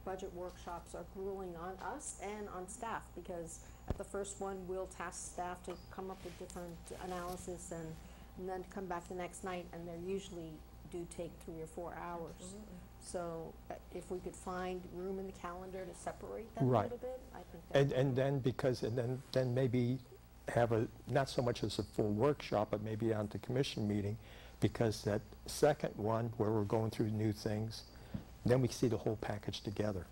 S14: budget workshops are grueling on us and on staff, because at the first one, we'll task staff to come up with different analysis and, and then come back the next night, and they're usually do take three or four hours. So uh, if we could find room in the calendar to separate them a little bit, I think that
S2: And,
S14: would
S2: and then, because, and then, then maybe have a, not so much as a full workshop, but maybe on the commission meeting, because that second one, where we're going through new things, then we see the whole package together.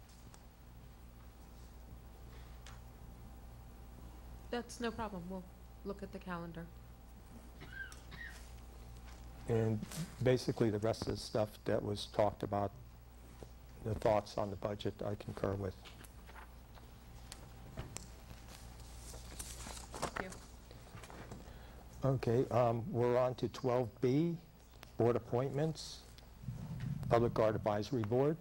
S3: That's no problem. We'll look at the calendar.
S2: And basically, the rest of the stuff that was talked about, the thoughts on the budget, I concur with.
S3: Thank you.
S2: Okay, um, we're on to 12B, board appointments, Public Art Advisory Board.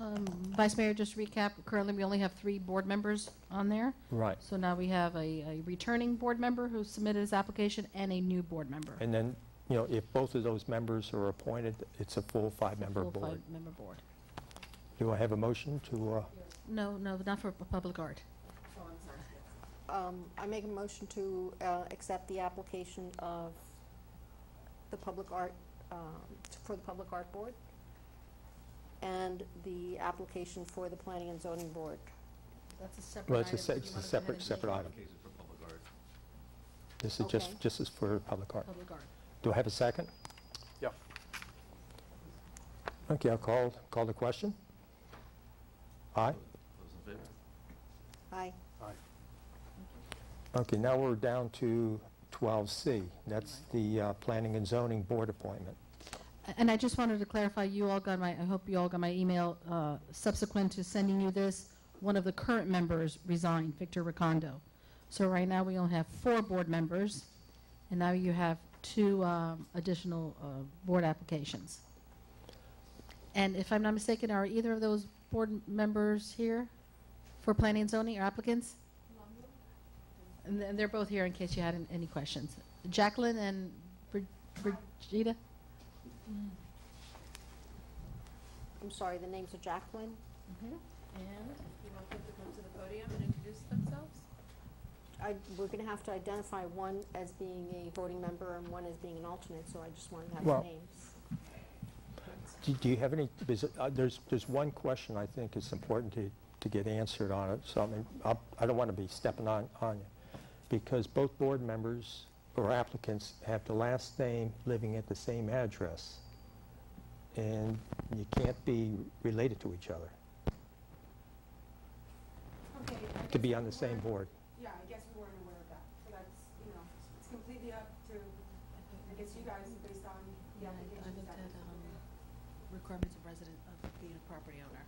S1: Um, Vice Mayor, just to recap, currently we only have three board members on there.
S2: Right.
S1: So now we have a, a returning board member who submitted his application and a new board member.
S2: And then, you know, if both of those members are appointed, it's a full five-member
S1: Full
S2: board.
S1: five-member board.
S2: Do I have a motion to, uh,
S1: No, no, not for pu- public art.
S14: Um, I make a motion to, uh, accept the application of the public art, um, t- for the Public Art Board, and the application for the Planning and Zoning Board.
S1: That's a separate
S2: well, it's a, se- it's a separate, separate item. This is just,
S14: Okay.
S2: just is for public art.
S1: Public art.
S2: Do I have a second?
S19: Yeah.
S2: Okay, I'll call, call the question. Aye?
S9: Those in favor?
S14: Aye.
S2: Okay, now we're down to 12C. That's the uh, Planning and Zoning Board appointment.
S1: And I just wanted to clarify, you all got my, I hope you all got my email uh, subsequent to sending you this. One of the current members resigned, Victor Recondo. So right now, we only have four board members, and now you have two um, additional uh, board applications. And if I'm not mistaken, are either of those board members here for planning and zoning or applicants? And then they're both here in case you had an- any questions. Jacqueline and Brid- Brigida?
S14: I'm sorry, the names are Jacqueline?
S3: And you want them to come to the podium and introduce themselves?
S14: I, we're gonna have to identify one as being a voting member and one as being an alternate, so I just wanted to have
S2: Well-
S14: the names.
S2: Do do you have any, because, uh, there's, there's one question I think is important to, to get answered on it, so I mean, I'll- I don't want to be stepping on, on you. Because both board members or applicants have the last name living at the same address. And you can't be related to each other
S15: Okay.
S2: To be on the same board.
S15: Yeah, I guess we weren't aware of that. So that's, you know, it's completely up to, I guess you guys based on the applications that.
S1: Um, requirements of resident, of being a property owner.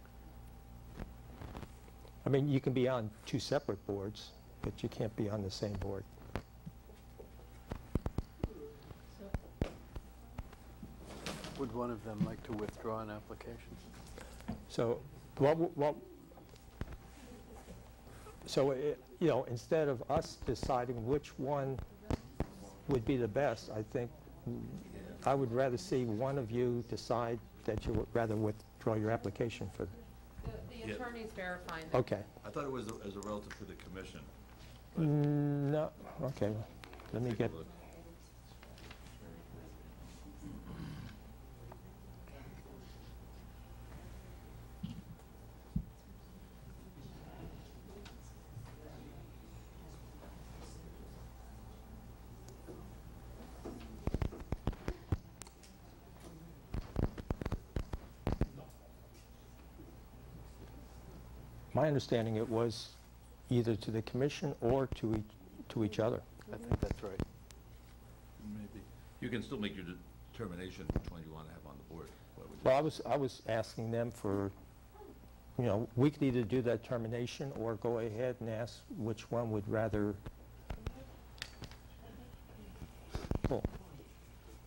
S2: I mean, you can be on two separate boards, but you can't be on the same board.
S19: Would one of them like to withdraw an application?
S2: So, what, w- what, so, it- you know, instead of us deciding which one would be the best, I think, I would rather see one of you decide that you would rather withdraw your application for,
S3: The, the
S9: Yeah.
S3: attorney's verifying that.
S2: okay.
S9: I thought it was a- as a relative to the commission.
S2: Mm, No, okay, let me get, my understanding it was either to the commission or to each, to each other.
S19: I think that's right.
S9: Maybe. You can still make your determination which one you want to have on the board. What would you-
S2: Well, I was, I was asking them for, you know, we could either do that termination or go ahead and ask which one would rather pull.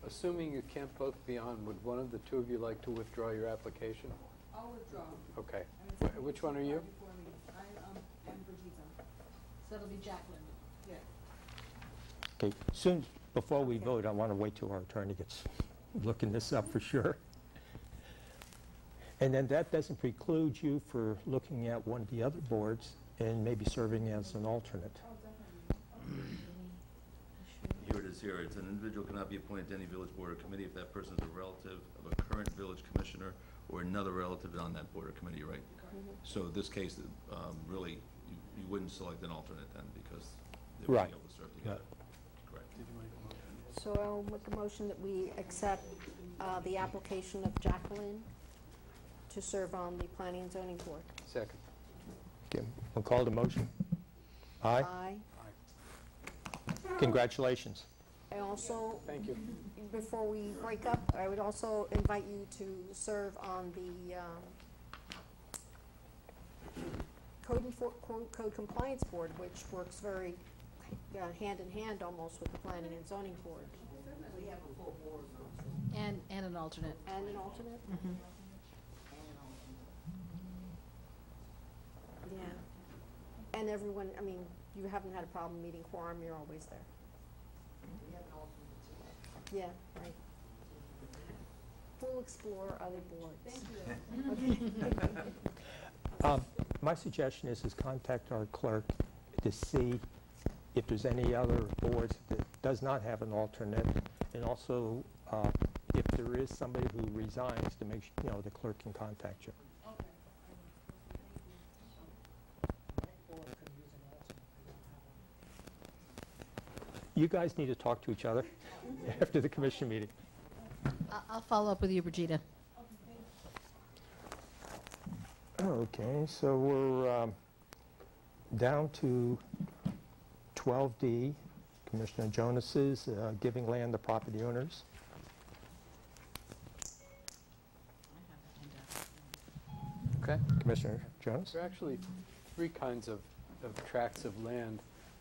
S19: Assuming you can't both be on, would one of the two of you like to withdraw your application?
S15: I'll withdraw.
S19: Okay. Wh- Which one are you?
S15: I, um, am Brigitte.
S1: So it'll be Jacqueline.
S15: Yeah.
S2: Okay, soon, before we vote, I want to wait till our attorney gets looking this up for sure. And then that doesn't preclude you for looking at one of the other boards and maybe serving as an alternate.
S9: Here it is here. It's an individual cannot be appointed to any village board or committee if that person is a relative of a current village commissioner or another relative on that board or committee, right? So in this case, um, really, you you wouldn't select an alternate then because they wouldn't
S2: Right.
S9: be able to serve together. Correct.
S14: So I'll make a motion that we accept uh, the application of Jacqueline to serve on the Planning and Zoning Board.
S19: Second.
S2: Okay, We'll call the motion. Aye?
S14: Aye.
S2: Congratulations.
S14: I also,
S19: Thank you.
S14: before we break up, I would also invite you to serve on the um, Code Code Compliance Board, which works very uh, hand in hand almost with the Planning and Zoning Board.
S15: We have a full board
S1: And, and an alternate.
S14: And an alternate?
S1: Mhm.
S14: Yeah. And everyone, I mean, you haven't had a problem meeting quorum, you're always there.
S15: We have an alternate too.
S14: Yeah, right. We'll explore other boards.
S15: Thank you.
S2: Um, My suggestion is, is contact our clerk to see if there's any other boards that does not have an alternate, and also uh, if there is somebody who resigns, to make, you know, the clerk can contact you. You guys need to talk to each other after the commission meeting.
S1: I'll follow up with you, Brigida.
S2: Okay, so we're um, down to 12D, Commissioner Jonas's, uh, giving land to property owners.
S19: Okay.
S2: Commissioner Jonas?
S19: There are actually three kinds of, of tracts of land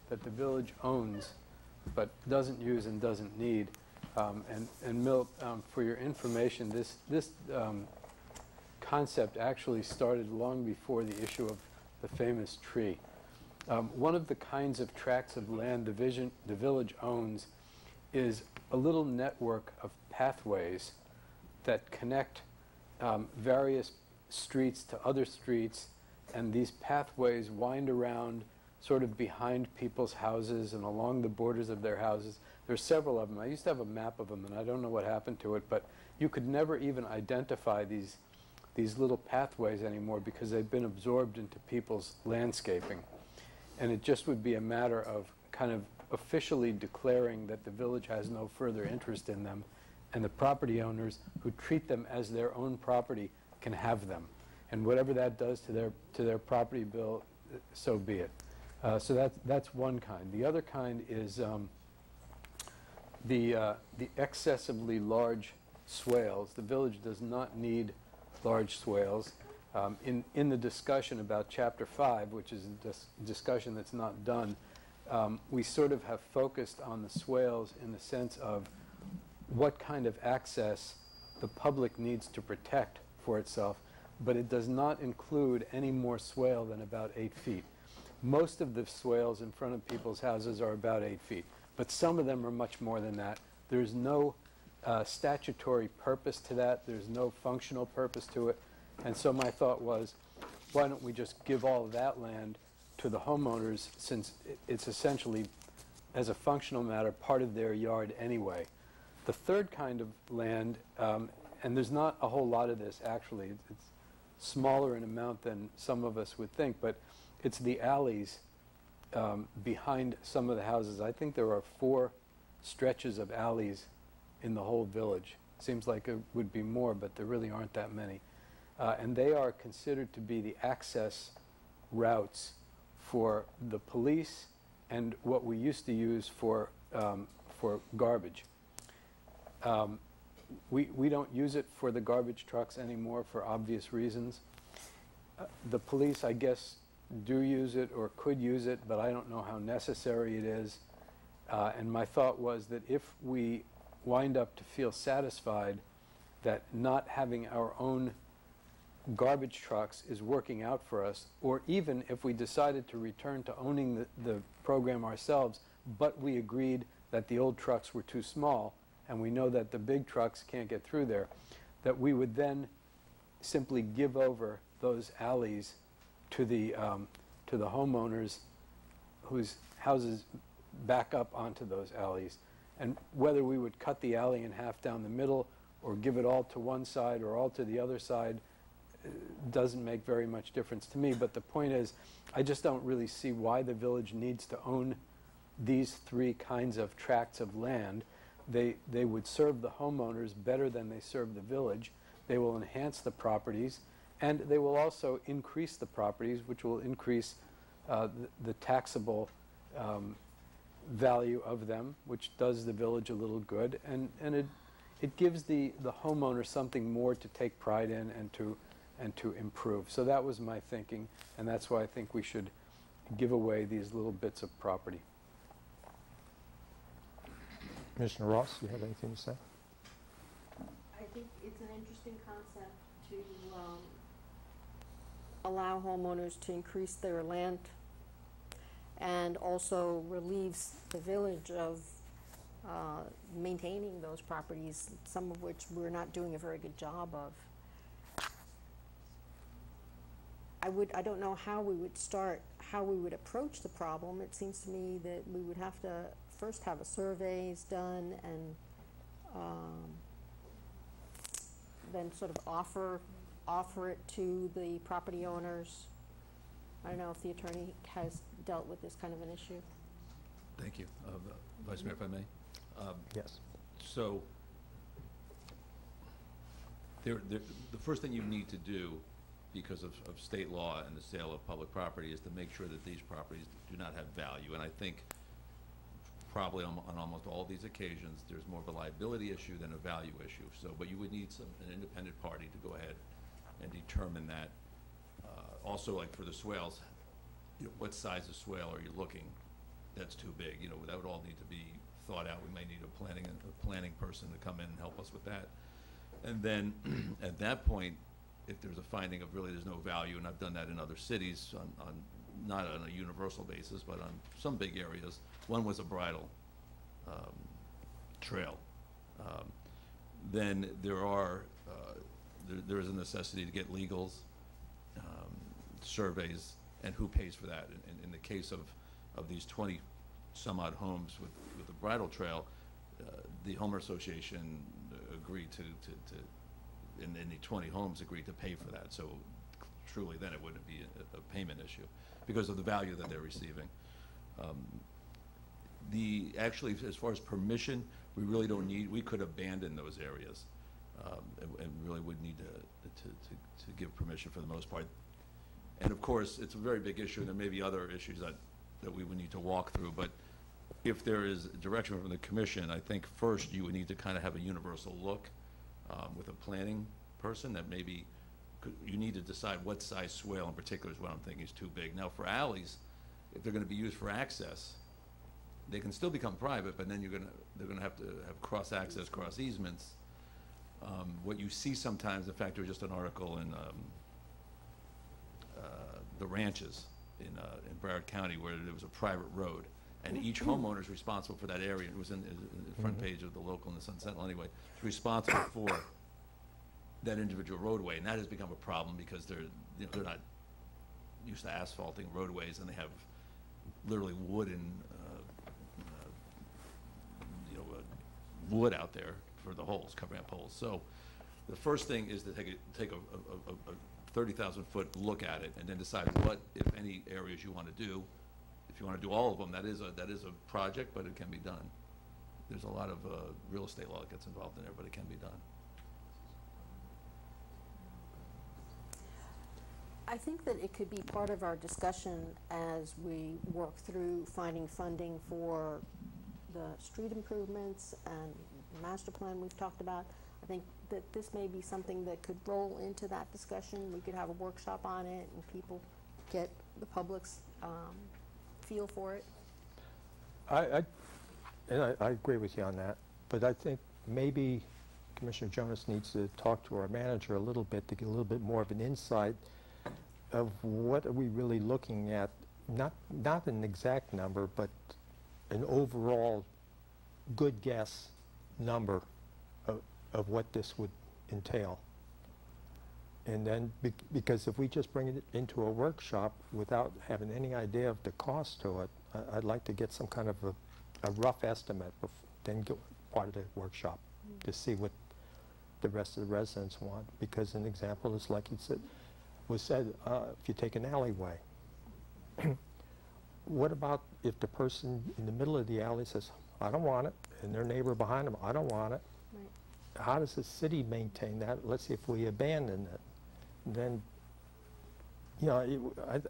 S19: that the village owns, but doesn't use and doesn't need. Um, And, and Milt, um, for your information, this, this um, concept actually started long before the issue of the famous tree. Um, One of the kinds of tracts of land the vision, the village owns is a little network of pathways that connect um, various streets to other streets, and these pathways wind around sort of behind people's houses and along the borders of their houses. There's several of them. I used to have a map of them, and I don't know what happened to it, but you could never even identify these, these little pathways anymore because they've been absorbed into people's landscaping. And it just would be a matter of kind of officially declaring that the village has no further interest in them, and the property owners who treat them as their own property can have them. And whatever that does to their, to their property bill, so be it. Uh, So that's, that's one kind. The other kind is um, the, uh, the excessively large swales. The village does not need large swales. Um, In, in the discussion about Chapter 5, which is a dis- discussion that's not done, um, we sort of have focused on the swales in the sense of what kind of access the public needs to protect for itself, but it does not include any more swale than about eight feet. Most of the swales in front of people's houses are about eight feet, but some of them are much more than that. There's no uh, statutory purpose to that, there's no functional purpose to it, and so my thought was, why don't we just give all of that land to the homeowners, since it's essentially, as a functional matter, part of their yard anyway. The third kind of land, um, and there's not a whole lot of this actually, it's- smaller in amount than some of us would think, but it's the alleys um, behind some of the houses. I think there are four stretches of alleys in the whole village. Seems like it would be more, but there really aren't that many. Uh, And they are considered to be the access routes for the police and what we used to use for, um, for garbage. Um, we, we don't use it for the garbage trucks anymore for obvious reasons. Uh, The police, I guess, do use it or could use it, but I don't know how necessary it is. Uh, And my thought was that if we wind up to feel satisfied that not having our own garbage trucks is working out for us, or even if we decided to return to owning the, the program ourselves, but we agreed that the old trucks were too small, and we know that the big trucks can't get through there, that we would then simply give over those alleys to the, um, to the homeowners whose houses back up onto those alleys. And whether we would cut the alley in half down the middle, or give it all to one side or all to the other side, uh, doesn't make very much difference to me. But the point is, I just don't really see why the village needs to own these three kinds of tracts of land. They, they would serve the homeowners better than they serve the village. They will enhance the properties, and they will also increase the properties, which will increase uh, the, the taxable um, value of them, which does the village a little good, and, and it, it gives the, the homeowner something more to take pride in and to, and to improve. So that was my thinking, and that's why I think we should give away these little bits of property.
S2: Commissioner Ross, you have anything to say?
S14: I think it's an interesting concept to um, allow homeowners to increase their land and also relieves the village of uh, maintaining those properties, some of which we're not doing a very good job of. I would, I don't know how we would start, how we would approach the problem. It seems to me that we would have to first have a surveys done and um, then sort of offer, offer it to the property owners. I don't know if the attorney has dealt with this kind of an issue.
S9: Thank you. Uh, Vice Mayor, if I may? Um,
S2: Yes.
S9: So, there, there, the first thing you need to do, because of, of state law and the sale of public property, is to make sure that these properties do not have value. And I think probably on, on almost all these occasions, there's more of a liability issue than a value issue. So, but you would need some, an independent party to go ahead and determine that. Also, like for the swales, you know, what size of swale are you looking that's too big? You know, that would all need to be thought out. We may need a planning, a planning person to come in and help us with that. And then, at that point, if there's a finding of really there's no value, and I've done that in other cities on, on, not on a universal basis, but on some big areas. One was a bridle, um, trail. Um, Then there are, uh, there, there is a necessity to get legals, surveys, and who pays for that. In, in- in the case of, of these twenty some odd homes with, with the bridle trail, uh, the homeowner association agreed to, to, to, and, and the twenty homes agreed to pay for that. So truly, then it wouldn't be a, a payment issue because of the value that they're receiving. Um, The, actually, as far as permission, we really don't need, we could abandon those areas. um, And, and really would need to, to, to, to give permission for the most part. And of course, it's a very big issue, and there may be other issues that, that we would need to walk through, but if there is direction from the commission, I think first you would need to kind of have a universal look um, with a planning person that maybe, could- you need to decide what size swale in particular is what I'm thinking is too big. Now, for alleys, if they're gonna be used for access, they can still become private, but then you're gonna, they're gonna have to have cross-access, cross easements. Um, What you see sometimes, in fact, there was just an article in um, the ranches in, uh, in Broward County where there was a private road, and each homeowner is responsible for that area. It was in, in the front
S2: Mhm.
S9: page of the local and the Sun Sentinel anyway, is responsible for that individual roadway, and that has become a problem because they're, you know, they're not used to asphalting roadways, and they have literally wooden, uh, uh, you know, uh, wood out there for the holes, covering up holes. So the first thing is to take a, take a, a, a, a thirty thousand foot look at it and then decide what, if any, areas you wanna do. If you wanna do all of them, that is a, that is a project, but it can be done. There's a lot of, uh, real estate law that gets involved in there, but it can be done.
S14: I think that it could be part of our discussion as we work through finding funding for the street improvements and master plan we've talked about. I think that this may be something that could roll into that discussion. We could have a workshop on it and people get the public's um, feel for it.
S2: I, I, and I, I agree with you on that, but I think maybe Commissioner Jonas needs to talk to our manager a little bit to get a little bit more of an insight of what are we really looking at, not, not an exact number, but an overall good guess number of what this would entail. And then, bec- because if we just bring it into a workshop without having any idea of the cost to it, I- I'd like to get some kind of a, a rough estimate, then get part of the workshop to see what the rest of the residents want. Because an example is like you said, was said, uh, if you take an alleyway, what about if the person in the middle of the alley says, I don't want it, and their neighbor behind them, I don't want it? How does the city maintain that? Let's see if we abandon it. Then, you know, it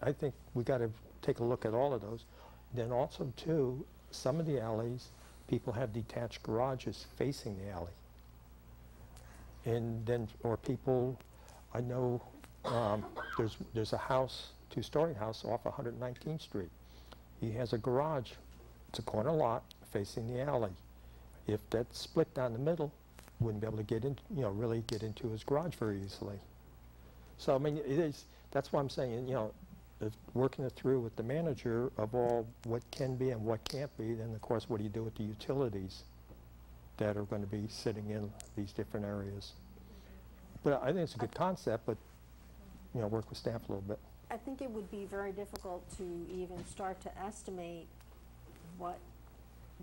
S2: I, I think we got to take a look at all of those. Then also, too, some of the alleys, people have detached garages facing the alley. And then, or people, I know, um, there's, there's a house, two-story house off 119th Street. He has a garage, it's a corner lot facing the alley. If that's split down the middle, wouldn't be able to get in, you know, really get into his garage very easily. So, I mean, it is, that's why I'm saying, you know, working it through with the manager of all what can be and what can't be, then of course, what do you do with the utilities that are going to be sitting in these different areas? But I think it's a good concept, but, you know, work with staff a little bit.
S14: I think it would be very difficult to even start to estimate what,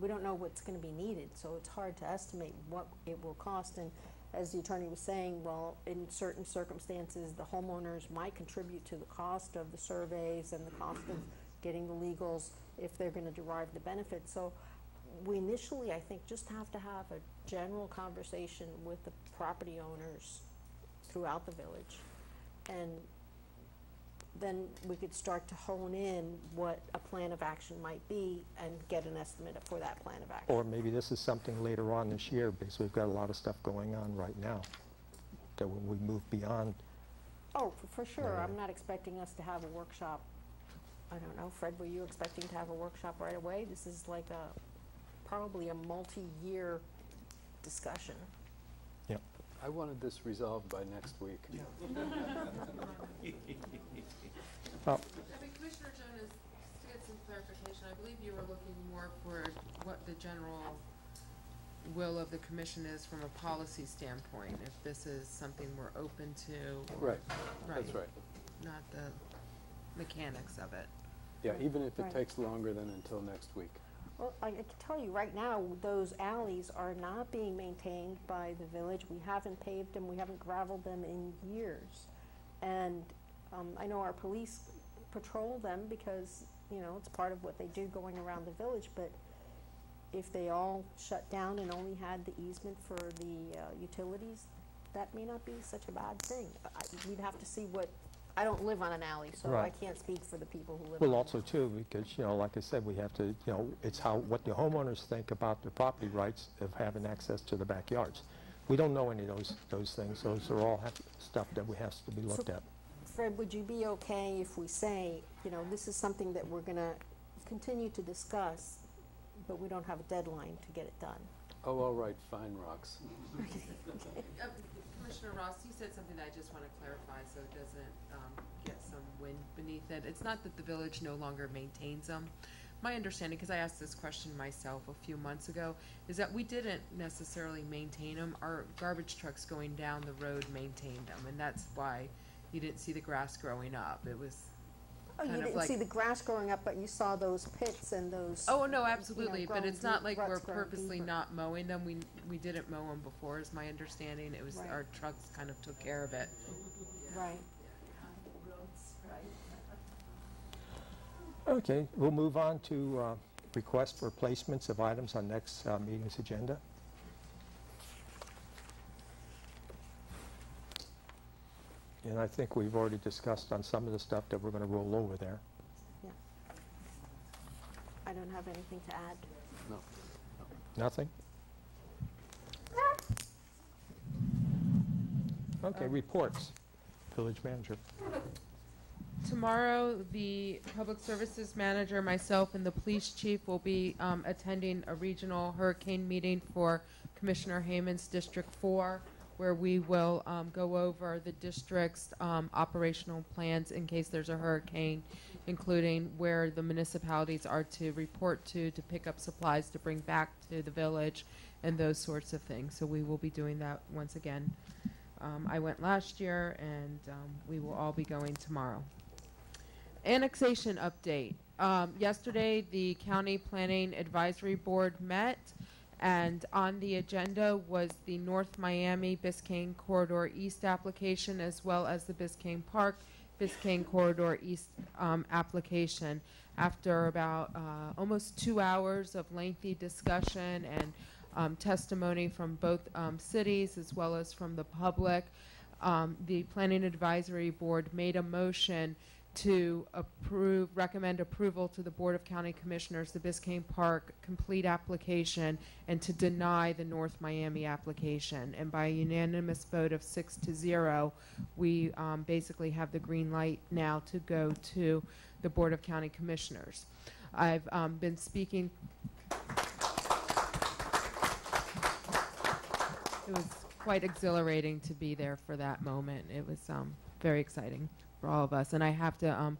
S14: we don't know what's gonna be needed, so it's hard to estimate what it will cost. And as the attorney was saying, well, in certain circumstances, the homeowners might contribute to the cost of the surveys and the cost of getting the legals if they're gonna derive the benefit. So we initially, I think, just have to have a general conversation with the property owners throughout the village. And then we could start to hone in what a plan of action might be and get an estimate for that plan of action.
S2: Or maybe this is something later on this year, because we've got a lot of stuff going on right now, that when we move beyond,
S14: Oh, for- for sure,
S2: Yeah.
S14: I'm not expecting us to have a workshop, I don't know, Fred, were you expecting to have a workshop right away? This is like a, probably a multi-year discussion.
S2: Yep.
S19: I wanted this resolved by next week. Oh.
S2: Well-
S3: I mean, Commissioner Jonas, to get some clarification, I believe you were looking more for what the general will of the commission is from a policy standpoint, if this is something we're open to. or-
S19: Right, that's right.
S3: Not the mechanics of it.
S19: Yeah, even if it
S14: Right.
S19: takes longer than until next week.
S14: Well, I I can tell you, right now, those alleys are not being maintained by the village. We haven't paved them, we haven't gravelled them in years. And um, I know our police patrol them because, you know, it's part of what they do going around the village, but if they all shut down and only had the easement for the uh, utilities, that may not be such a bad thing. I- We'd have to see what, I don't live on an alley, so I can't speak for the people who live on
S2: well, also too, because, you know, like I said, we have to, you know, it's how, what the homeowners think about the property rights of having access to the backyards. We don't know any of those, those things, those are all have- stuff that we has to be looked at.
S14: Fred, would you be okay if we say, you know, this is something that we're gonna continue to discuss, but we don't have a deadline to get it done?
S19: Oh, all right, fine, rocks.
S3: Uh, Commissioner Ross, you said something that I just want to clarify so it doesn't um, get some wind beneath it. It's not that the village no longer maintains them. My understanding, because I asked this question myself a few months ago, is that we didn't necessarily maintain them. Our garbage trucks going down the road maintained them, and that's why you didn't see the grass growing up. It was
S14: Oh, you
S3: kind of
S14: didn't
S3: like.
S14: see the grass growing up, but you saw those pits and those.
S3: Oh, no,
S14: you know,
S3: absolutely, but
S14: growing
S3: it's not
S14: deep-
S3: like we're
S14: ruts growing
S3: purposely
S14: deeper.
S3: not mowing them. We, we didn't mow them before, is my understanding. It was,
S14: Right.
S3: our trucks kind of took care of it.
S14: Right.
S2: Okay, we'll move on to uh, request for placements of items on next uh, meeting's agenda. And I think we've already discussed on some of the stuff that we're going to roll over there.
S14: Yeah. I don't have anything to add.
S19: No.
S2: Nothing? Okay, reports. Village manager.
S3: Tomorrow, the Public Services Manager, myself, and the Police Chief will be um, attending a regional hurricane meeting for Commissioner Heyman's District 4, where we will um, go over the district's um, operational plans in case there's a hurricane, including where the municipalities are to report to, to pick up supplies to bring back to the village, and those sorts of things. So we will be doing that once again. Um, I went last year, and um, we will all be going tomorrow. Annexation update. Um, yesterday, the County Planning Advisory Board met, and on the agenda was the North Miami Biscayne Corridor East application, as well as the Biscayne Park Biscayne Corridor East um, application. After about uh, almost two hours of lengthy discussion and um, testimony from both um, cities as well as from the public, um, the Planning Advisory Board made a motion to approve, recommend approval to the Board of County Commissioners, the Biscayne Park complete application, and to deny the North Miami application. And by a unanimous vote of six to zero, we um, basically have the green light now to go to the Board of County Commissioners. I've um, been speaking. It was quite exhilarating to be there for that moment. It was um, very exciting for all of us. And I have to um,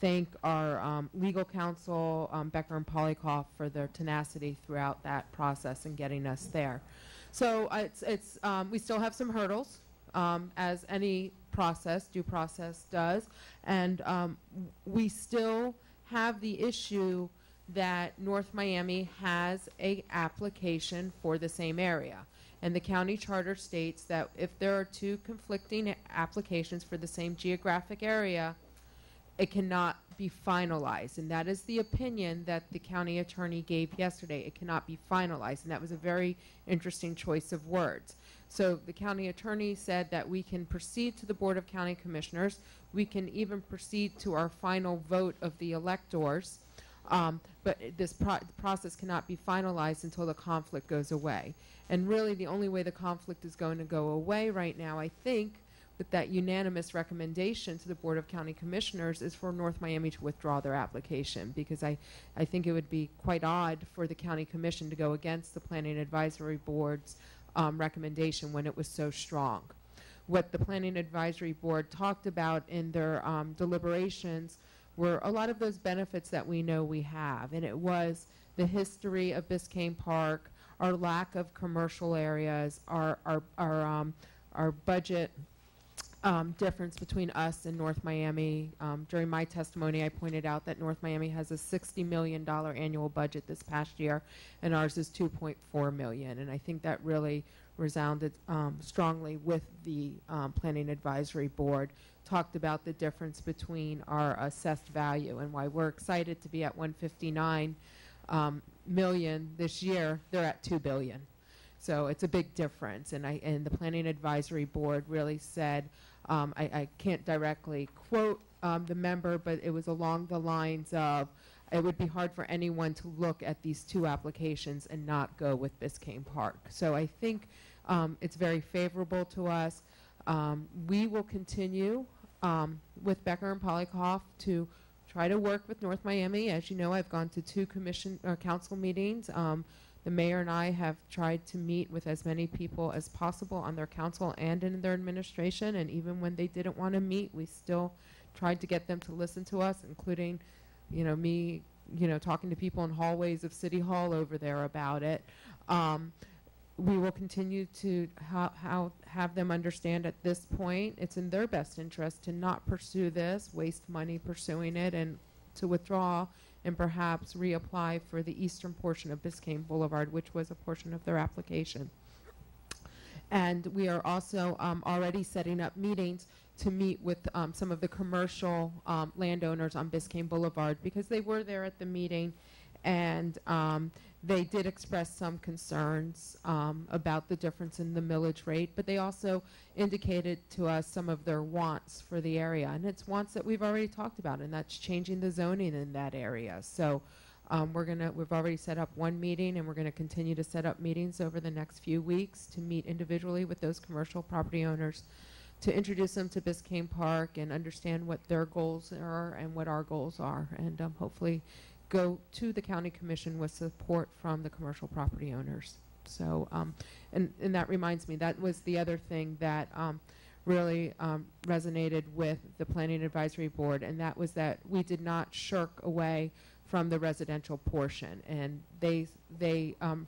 S3: thank our um, legal counsel, um, Becker and Poliakoff, for their tenacity throughout that process and getting us there. So uh, it's, it's, um, we still have some hurdles, um, as any process, due process does. And we still have the issue that North Miami has a application for the same area. And the county charter states that if there are two conflicting applications for the same geographic area, it cannot be finalized. And that is the opinion that the county attorney gave yesterday. It cannot be finalized. And that was a very interesting choice of words. So the county attorney said that we can proceed to the Board of County Commissioners. We can even proceed to our final vote of the electors. Um, but this pro- process cannot be finalized until the conflict goes away. And really, the only way the conflict is going to go away right now, I think, with that unanimous recommendation to the Board of County Commissioners is for North Miami to withdraw their application because I, I think it would be quite odd for the County Commission to go against the Planning Advisory Board's um, recommendation when it was so strong. What the Planning Advisory Board talked about in their um, deliberations were a lot of those benefits that we know we have, and it was the history of Biscayne Park, our lack of commercial areas, our our our um, our budget um, difference between us and North Miami. Um, during my testimony, I pointed out that North Miami has a $60 million annual budget this past year, and ours is 2.4 million, And I think that really resounded um, strongly with the um, Planning Advisory Board. Talked about the difference between our assessed value and why we're excited to be at 159 um, million this year. They're at 2 billion. So it's a big difference, and I and the Planning Advisory Board really said, um, I, I can't directly quote um, the member, but it was along the lines of, it would be hard for anyone to look at these two applications and not go with Biscayne Park. So I think um, it's very favorable to us. Um, we will continue um, with Becker and Poliakoff to try to work with North Miami. As you know, I've gone to two commission or council meetings. Um, the mayor and I have tried to meet with as many people as possible on their council and in their administration. And even when they didn't want to meet, we still tried to get them to listen to us, including, you know, me, you know, talking to people in hallways of City Hall over there about it. Um, we will continue to ha- how have them understand at this point it's in their best interest to not pursue this, waste money pursuing it, and to withdraw and perhaps reapply for the eastern portion of Biscayne Boulevard, which was a portion of their application. And we are also um, already setting up meetings to meet with um, some of the commercial um, landowners on Biscayne Boulevard because they were there at the meeting and um, they did express some concerns um, about the difference in the millage rate, but they also indicated to us some of their wants for the area, and it's wants that we've already talked about, and that's changing the zoning in that area. So um, we're gonna, we've already set up one meeting, and we're gonna continue to set up meetings over the next few weeks to meet individually with those commercial property owners, to introduce them to Biscayne Park and understand what their goals are and what our goals are, and um, hopefully go to the county commission with support from the commercial property owners. So, um, and, and that reminds me, that was the other thing that um, really um, resonated with the Planning Advisory Board, and that was that we did not shirk away from the residential portion. And they, they, um,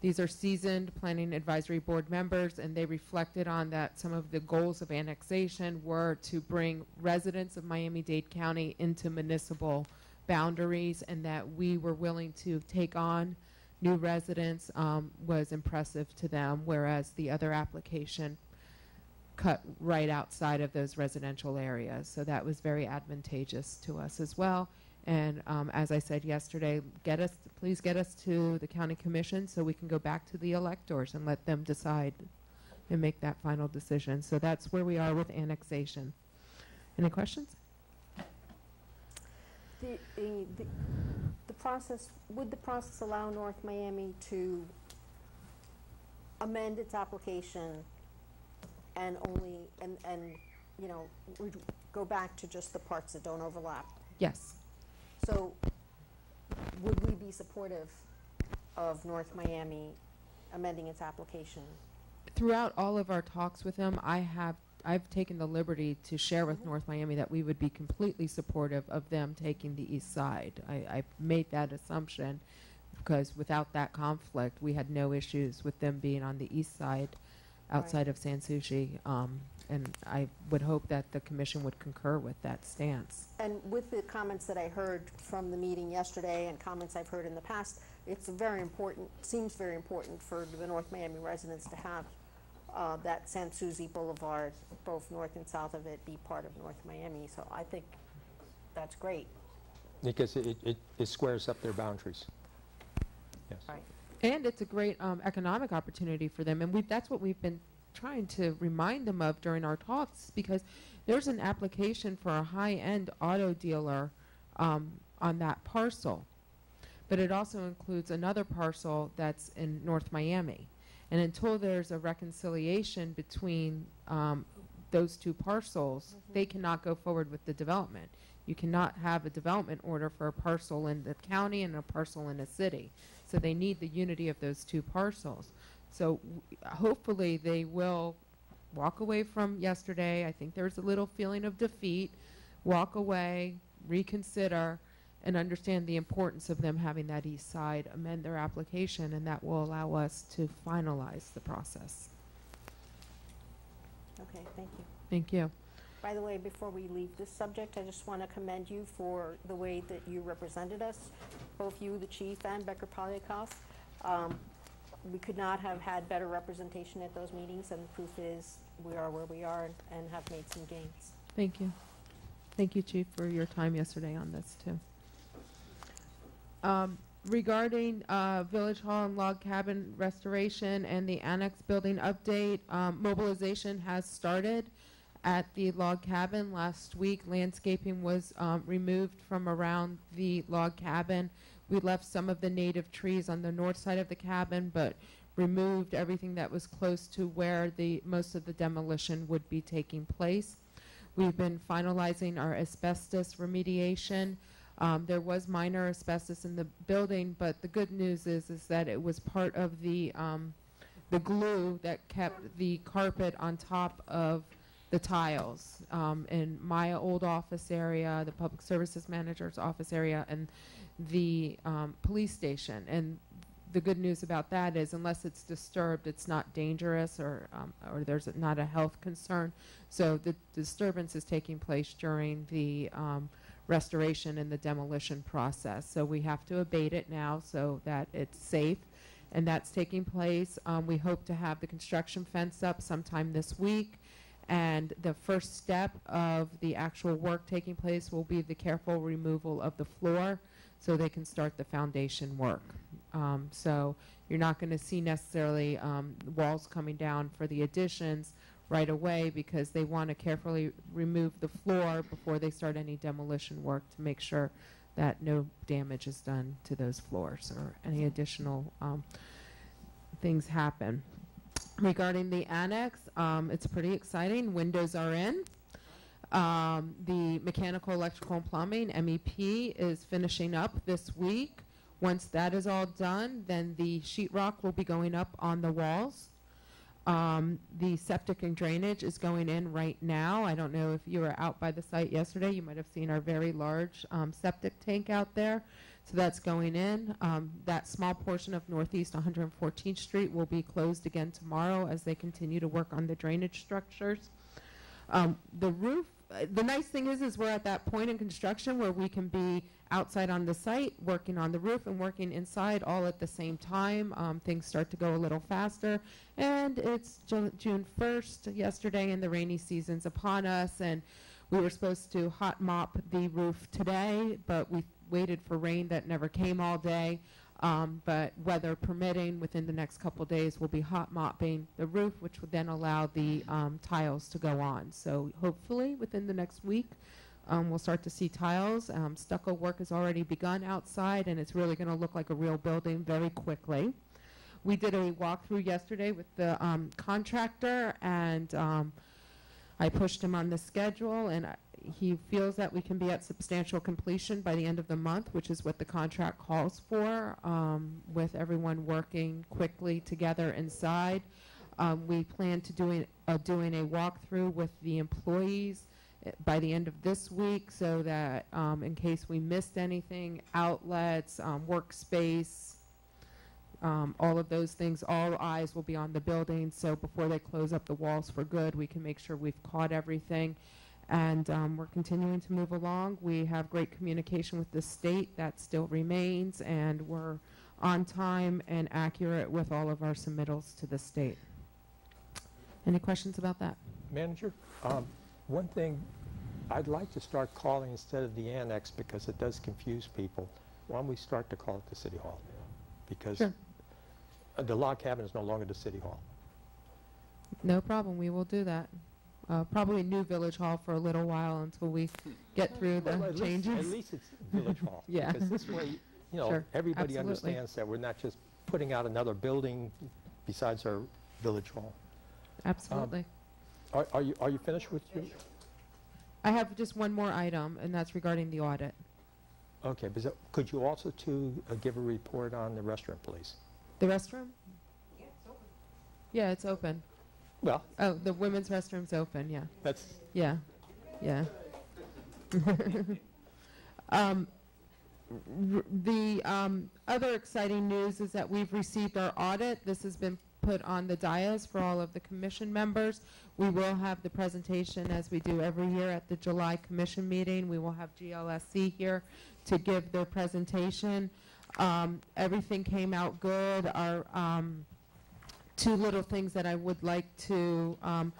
S3: these are seasoned Planning Advisory Board members, and they reflected on that some of the goals of annexation were to bring residents of Miami-Dade County into municipal boundaries, and that we were willing to take on new residents um, was impressive to them, whereas the other application cut right outside of those residential areas. So that was very advantageous to us as well. And um, as I said yesterday, get us, please get us to the county commission so we can go back to the electors and let them decide and make that final decision. So that's where we are with annexation. Any questions?
S14: The, the, the- the process, would the process allow North Miami to amend its application and only, and, and, you know, would go back to just the parts that don't overlap?
S3: Yes.
S14: So would we be supportive of North Miami amending its application?
S3: throughout all of our talks with them, I have I've taken the liberty to share with North Miami that we would be completely supportive of them taking the east side. I, I made that assumption because without that conflict, we had no issues with them being on the east side outside of Sans Souci. Um, and I would hope that the commission would concur with that stance.
S14: And with the comments that I heard from the meeting yesterday and comments I've heard in the past, it's very important, seems very important for the North Miami residents to have uh, that Sans Souci Boulevard, both north and south of it, be part of North Miami. So I think that's great.
S2: Because it, it, it squares up their boundaries. Yes.
S14: Right.
S3: And it's a great um, economic opportunity for them. And we that's what we've been trying to remind them of during our talks because there's an application for a high-end auto dealer um, on that parcel. But it also includes another parcel that's in North Miami. And until there's a reconciliation between um, those two parcels, they cannot go forward with the development. You cannot have a development order for a parcel in the county and a parcel in a city. So they need the unity of those two parcels. So hopefully they will walk away from yesterday. I think there's a little feeling of defeat. Walk away, reconsider, and understand the importance of them having that east side amend their application, and that will allow us to finalize the process.
S14: Okay, thank you.
S3: Thank you.
S14: By the way, before we leave this subject, I just want to commend you for the way that you represented us, both you, the chief, and Becker Poliakoff. Um, We could not have had better representation at those meetings, and the proof is, we are where we are and- and have made some gains.
S3: Thank you. Thank you, Chief, for your time yesterday on this, too. Um, Regarding uh, Village Hall and Log Cabin restoration and the annex building update, um, mobilization has started at the log cabin. Last week, landscaping was um, removed from around the log cabin. We left some of the native trees on the north side of the cabin, but removed everything that was close to where the, most of the demolition would be taking place. We've been finalizing our asbestos remediation. Um, there was minor asbestos in the building, but the good news is, is that it was part of the, um, the glue that kept the carpet on top of the tiles. Um, in my old office area, the public services manager's office area, and the, um, police station. And the good news about that is unless it's disturbed, it's not dangerous or, um, or there's not a health concern. So the disturbance is taking place during the, um, restoration and the demolition process. So we have to abate it now so that it's safe, and that's taking place. Um, we hope to have the construction fence up sometime this week, and the first step of the actual work taking place will be the careful removal of the floor. so they can start the foundation work. Um, so you're not going to see necessarily um, walls coming down for the additions right away because they want to carefully remove the floor before they start any demolition work to make sure that no damage is done to those floors or any additional um, things happen. Regarding the annex, um, it's pretty exciting. Windows are in. Um, the mechanical, electrical, and plumbing, MEP, is finishing up this week. Once that is all done, then the sheetrock will be going up on the walls. Um, the septic and drainage is going in right now. I don't know if you were out by the site yesterday. You might have seen our very large um, septic tank out there. So that's going in. Um, that small portion of Northeast 114th Street will be closed again tomorrow as they continue to work on the drainage structures. Um, the roof, uh, the nice thing is, is we're at that point in construction where we can be outside on the site, working on the roof and working inside all at the same time. Um, things start to go a little faster. And it's Ju- June 1st yesterday, and the rainy season's upon us. And we were supposed to hot mop the roof today, but we waited for rain that never came all day. Um, but weather permitting, within the next couple days, we'll be hot mopping the roof, which would then allow the um, tiles to go on. So hopefully, within the next week, um, we'll start to see tiles. Um, stucco work has already begun outside, and it's really going to look like a real building very quickly. We did a walkthrough yesterday with the um, contractor, and um, I pushed him on the schedule, and I, he feels that we can be at substantial completion by the end of the month, which is what the contract calls for, um, with everyone working quickly together inside. Um, we plan to doing uh, doing a walkthrough with the employees uh, by the end of this week, so that um, in case we missed anything, outlets, um, workspace, um, all of those things, all eyes will be on the building. So before they close up the walls for good, we can make sure we've caught everything. And um, we're continuing to move along. We have great communication with the state. That still remains. And we're on time and accurate with all of our submittals to the state. Any questions about that?
S2: Manager, um, one thing, I'd like to start calling instead of the annex because it does confuse people. Why don't we start to call it the City Hall? Because
S3: Sure.
S2: uh, the log cabin is no longer the City Hall.
S3: No problem. We will do that. Uh, probably new Village Hall for a little while until we get through the
S2: Well, at least-
S3: changes.
S2: At least it's Village Hall.
S3: Yeah.
S2: Because this way, you know,
S3: Sure,
S2: everybody
S3: absolutely.
S2: understands that we're not just putting out another building besides our Village Hall.
S3: Absolutely.
S2: Are are you, are you finished with your?
S3: I have just one more item, and that's regarding the audit.
S2: Okay, but so- could you also to uh, give a report on the restroom, please?
S3: The restroom? Yeah, it's open.
S2: Well.
S3: Oh, the women's restroom's open, yeah.
S2: That's.
S3: Yeah, yeah. Um, r- The um, other exciting news is that we've received our audit. This has been put on the dais for all of the commission members. We will have the presentation, as we do every year at the July commission meeting. We will have GLSC here to give their presentation. Um, Everything came out good. Our um, two little things that I would like to um,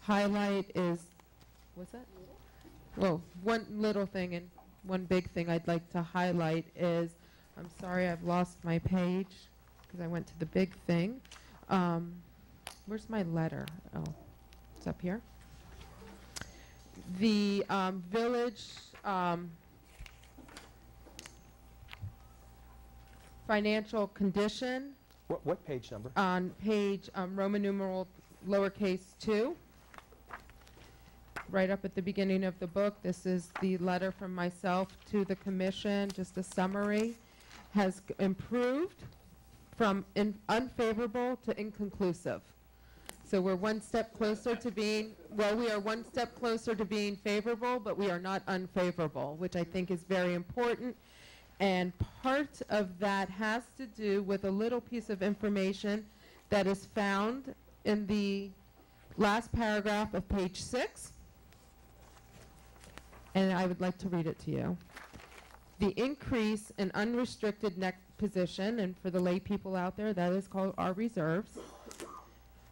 S3: highlight is, what's that? Well, one little thing and one big thing I'd like to highlight is, I'm sorry, I've lost my page because I went to the big thing. Um, where's my letter? Oh, it's up here. The um, village um, financial condition
S2: What, what page number?
S3: on page um, Roman numeral lowercase 2, right up at the beginning of the book. This is the letter from myself to the commission, just a summary, has improved from unfavorable to inconclusive. So we're one step closer to being, well, we are one step closer to being favorable, but we are not unfavorable, which I think is very important. And part of that has to do with a little piece of information that is found in the last paragraph of page six. And I would like to read it to you. The increase in unrestricted net position, and for the lay people out there, that is called our reserves,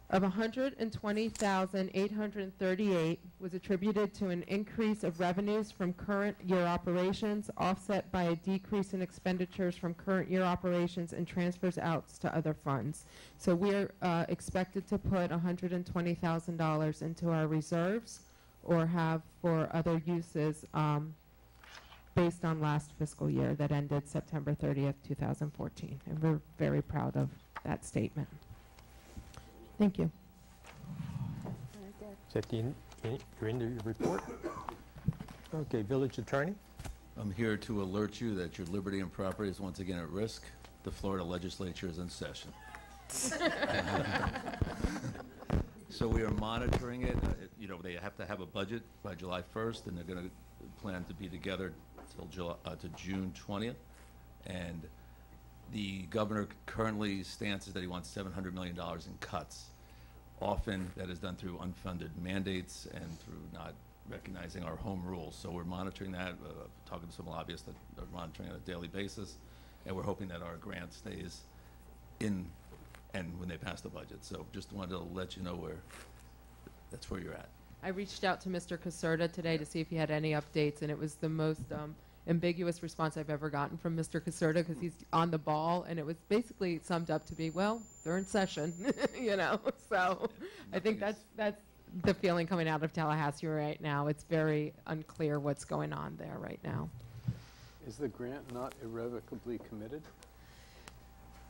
S3: of 120,838 was attributed to an increase of revenues from current year operations offset by a decrease in expenditures from current year operations and transfers out to other funds. So we're uh, expected to put $120,000 into our reserves or have for other uses um, based on last fiscal year that ended September 30th, 2014. And we're very proud of that statement. Thank you.
S2: Is that the, end- en- your end of your report? Okay, village attorney?
S9: I'm here to alert you that your liberty and property is once again at risk. The Florida legislature is in session. So we are monitoring it. Uh, it- You know, they have to have a budget by July 1st, and they're going to plan to be together till July, uh, to June 20th. And the governor currently stances that he wants $700 million in cuts. Often, that is done through unfunded mandates and through not recognizing our home rules. So we're monitoring that, uh, talking to some lobbyists that are monitoring on a daily basis, and we're hoping that our grant stays in, and when they pass the budget. So just wanted to let you know where, that's where you're at.
S3: I reached out to Mr. Caserta today to see if he had any updates, and it was the most um, ambiguous response I've ever gotten from Mr. Caserta because he's on the ball, and it was basically summed up to be, well, they're in session, you know. So I think that's that's the feeling coming out of Tallahassee right now. It's very unclear what's going on there right now.
S19: Is the grant not irrevocably committed?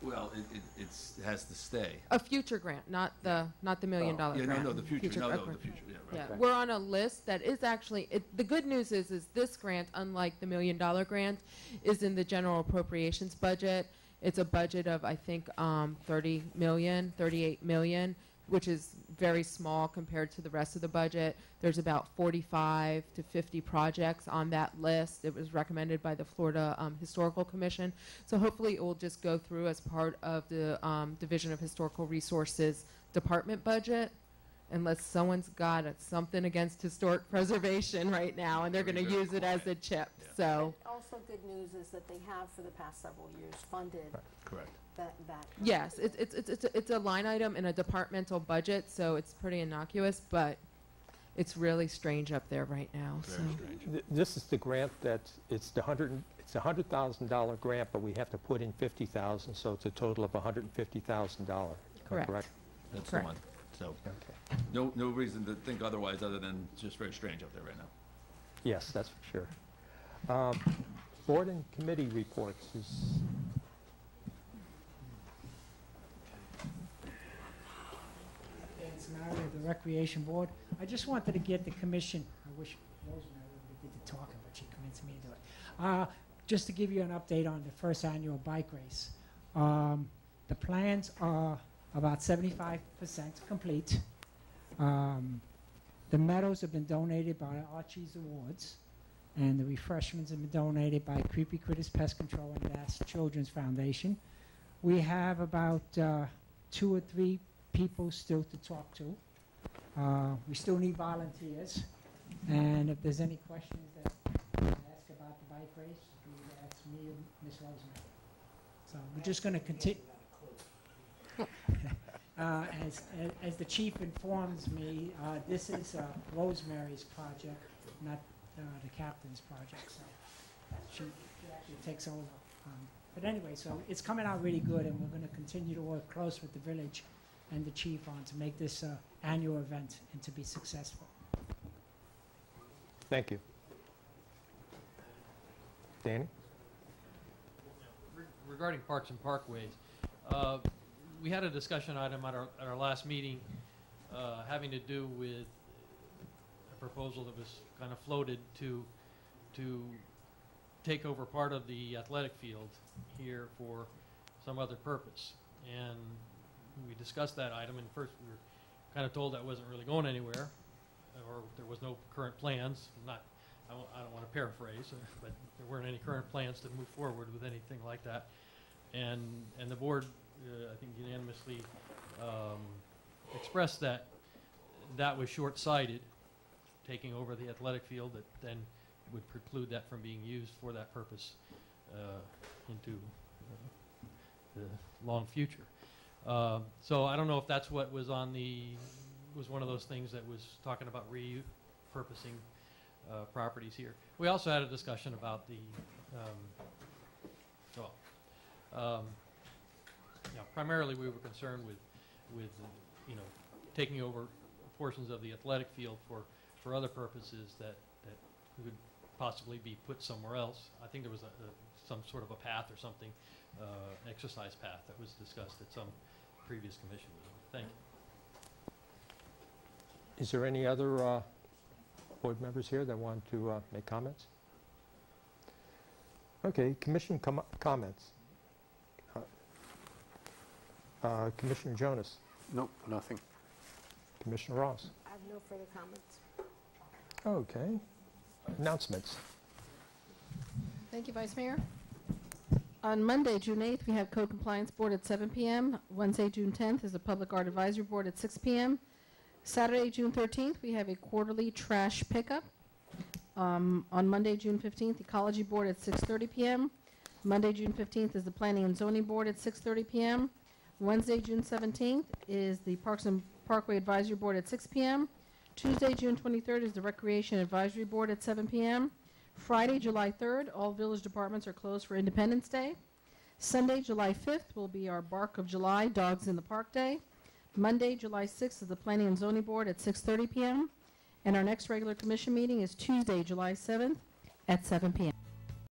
S9: Well, it, it, it's, it has to stay.
S3: A future grant, not the not the million
S9: Oh.
S3: dollar
S9: Yeah, no,
S3: grant.
S9: no, the future, no, no,
S3: okay.
S9: the future, yeah, right.
S3: Yeah,
S9: Okay.
S3: we're on a list that is actually, it, the good news is, is this grant, unlike the million dollar grant, is in the general appropriations budget. It's a budget of, I think, um, 30 million, 38 million, which is very small compared to the rest of the budget. There's about 45 to 50 projects on that list. It was recommended by the Florida um, Historical Commission. So hopefully it will just go through as part of the um, Division of Historical Resources Department budget unless someone's got a- something against historic preservation right now and they're going to
S9: Very, very
S3: use it as a chip. So,
S14: Also, good news is that they have for the past several years funded
S9: Correct.
S14: that, that.
S3: yes, it's, it's, it's, it's a- it's a line item in a departmental budget, so it's pretty innocuous, but it's really strange up there right now, so.
S2: Th- This is the grant that, it's the hundred, it's a hundred thousand dollar grant, but we have to put in fifty thousand, so it's a total of hundred and fifty thousand dollar.
S3: Correct.
S2: Correct?
S9: That's the
S3: Correct.
S9: one. So,
S2: Okay.
S9: No, no reason to think otherwise, other than it's just very strange up there right now.
S2: Yes, that's for sure. Um, Board and committee reports is,
S8: Dan Scenario, the Recreation Board. I just wanted to get the commission, I wish Rosemary would did the talking, but she convinced me to do it. Uh, Just to give you an update on the first annual bike race. Um, The plans are about seventy-five percent complete. Um, The medals have been donated by Archie's Awards, and the refreshments have been donated by Creepy Critters Pest Control and Bass Children's Foundation. We have about uh, two or three people still to talk to. Uh, We still need volunteers, and if there's any questions that you ask about the bike race, you ask me or Ms. Rosemary. So we're just going to continue. Uh, As, as- as the chief informs me, uh, this is uh, Rosemary's project, not uh, the captain's project, so she she actually takes over. Um, But anyway, so it's coming out really good, and we're going to continue to work close with the village and the chief on to make this uh, annual event and to be successful.
S2: thank you. Danny?
S5: Regarding parks and parkways, uh, we had a discussion item at our, at our last meeting uh, having to do with a proposal that was kind of floated to, to take over part of the athletic field here for some other purpose. And we discussed that item, and first we were kind of told that wasn't really going anywhere, or there was no current plans, not, I don't want to paraphrase, but there weren't any current plans to move forward with anything like that. And, and the board, uh, I think unanimously um, expressed that that was short-sighted, taking over the athletic field, that then would preclude that from being used for that purpose uh, into uh, the long future. Uh, So I don't know if that's what was on the, was one of those things that was talking about repurposing uh, properties here. We also had a discussion about the, um, well, um, know, primarily we were concerned with, with, you know, taking over portions of the athletic field for, for other purposes that, that could possibly be put somewhere else. I think there was a, a- some sort of a path or something, uh, exercise path that was discussed at some previous commission meeting. Thank you.
S2: Is there any other uh, board members here that want to uh, make comments? Okay, commission com- comments. Uh, Commissioner Jonas,
S19: Nope, nothing.
S2: Commissioner Ross.
S14: I have no further comments.
S2: Okay. Announcements.
S1: Thank you, Vice Mayor. On Monday, June 8th, we have Code Compliance Board at 7 PM. Wednesday, June 10th, is the Public Art Advisory Board at 6 PM. Saturday, June 13th, we have a quarterly trash pickup. Um, On Monday, June 15th, Ecology Board at 6:30 PM. Monday, June 15th, is the Planning and Zoning Board at 6:30 PM. Wednesday, June 17th, is the Parks and Parkway Advisory Board at 6 PM. Tuesday, June 23rd, is the Recreation Advisory Board at 7 PM. Friday, July 3rd, all village departments are closed for Independence Day. Sunday, July 5th, will be our Bark of July, Dogs in the Park Day. Monday, July 6th, is the Planning and Zoning Board at 6:30 PM. And our next regular commission meeting is Tuesday, July 7th, at 7 PM.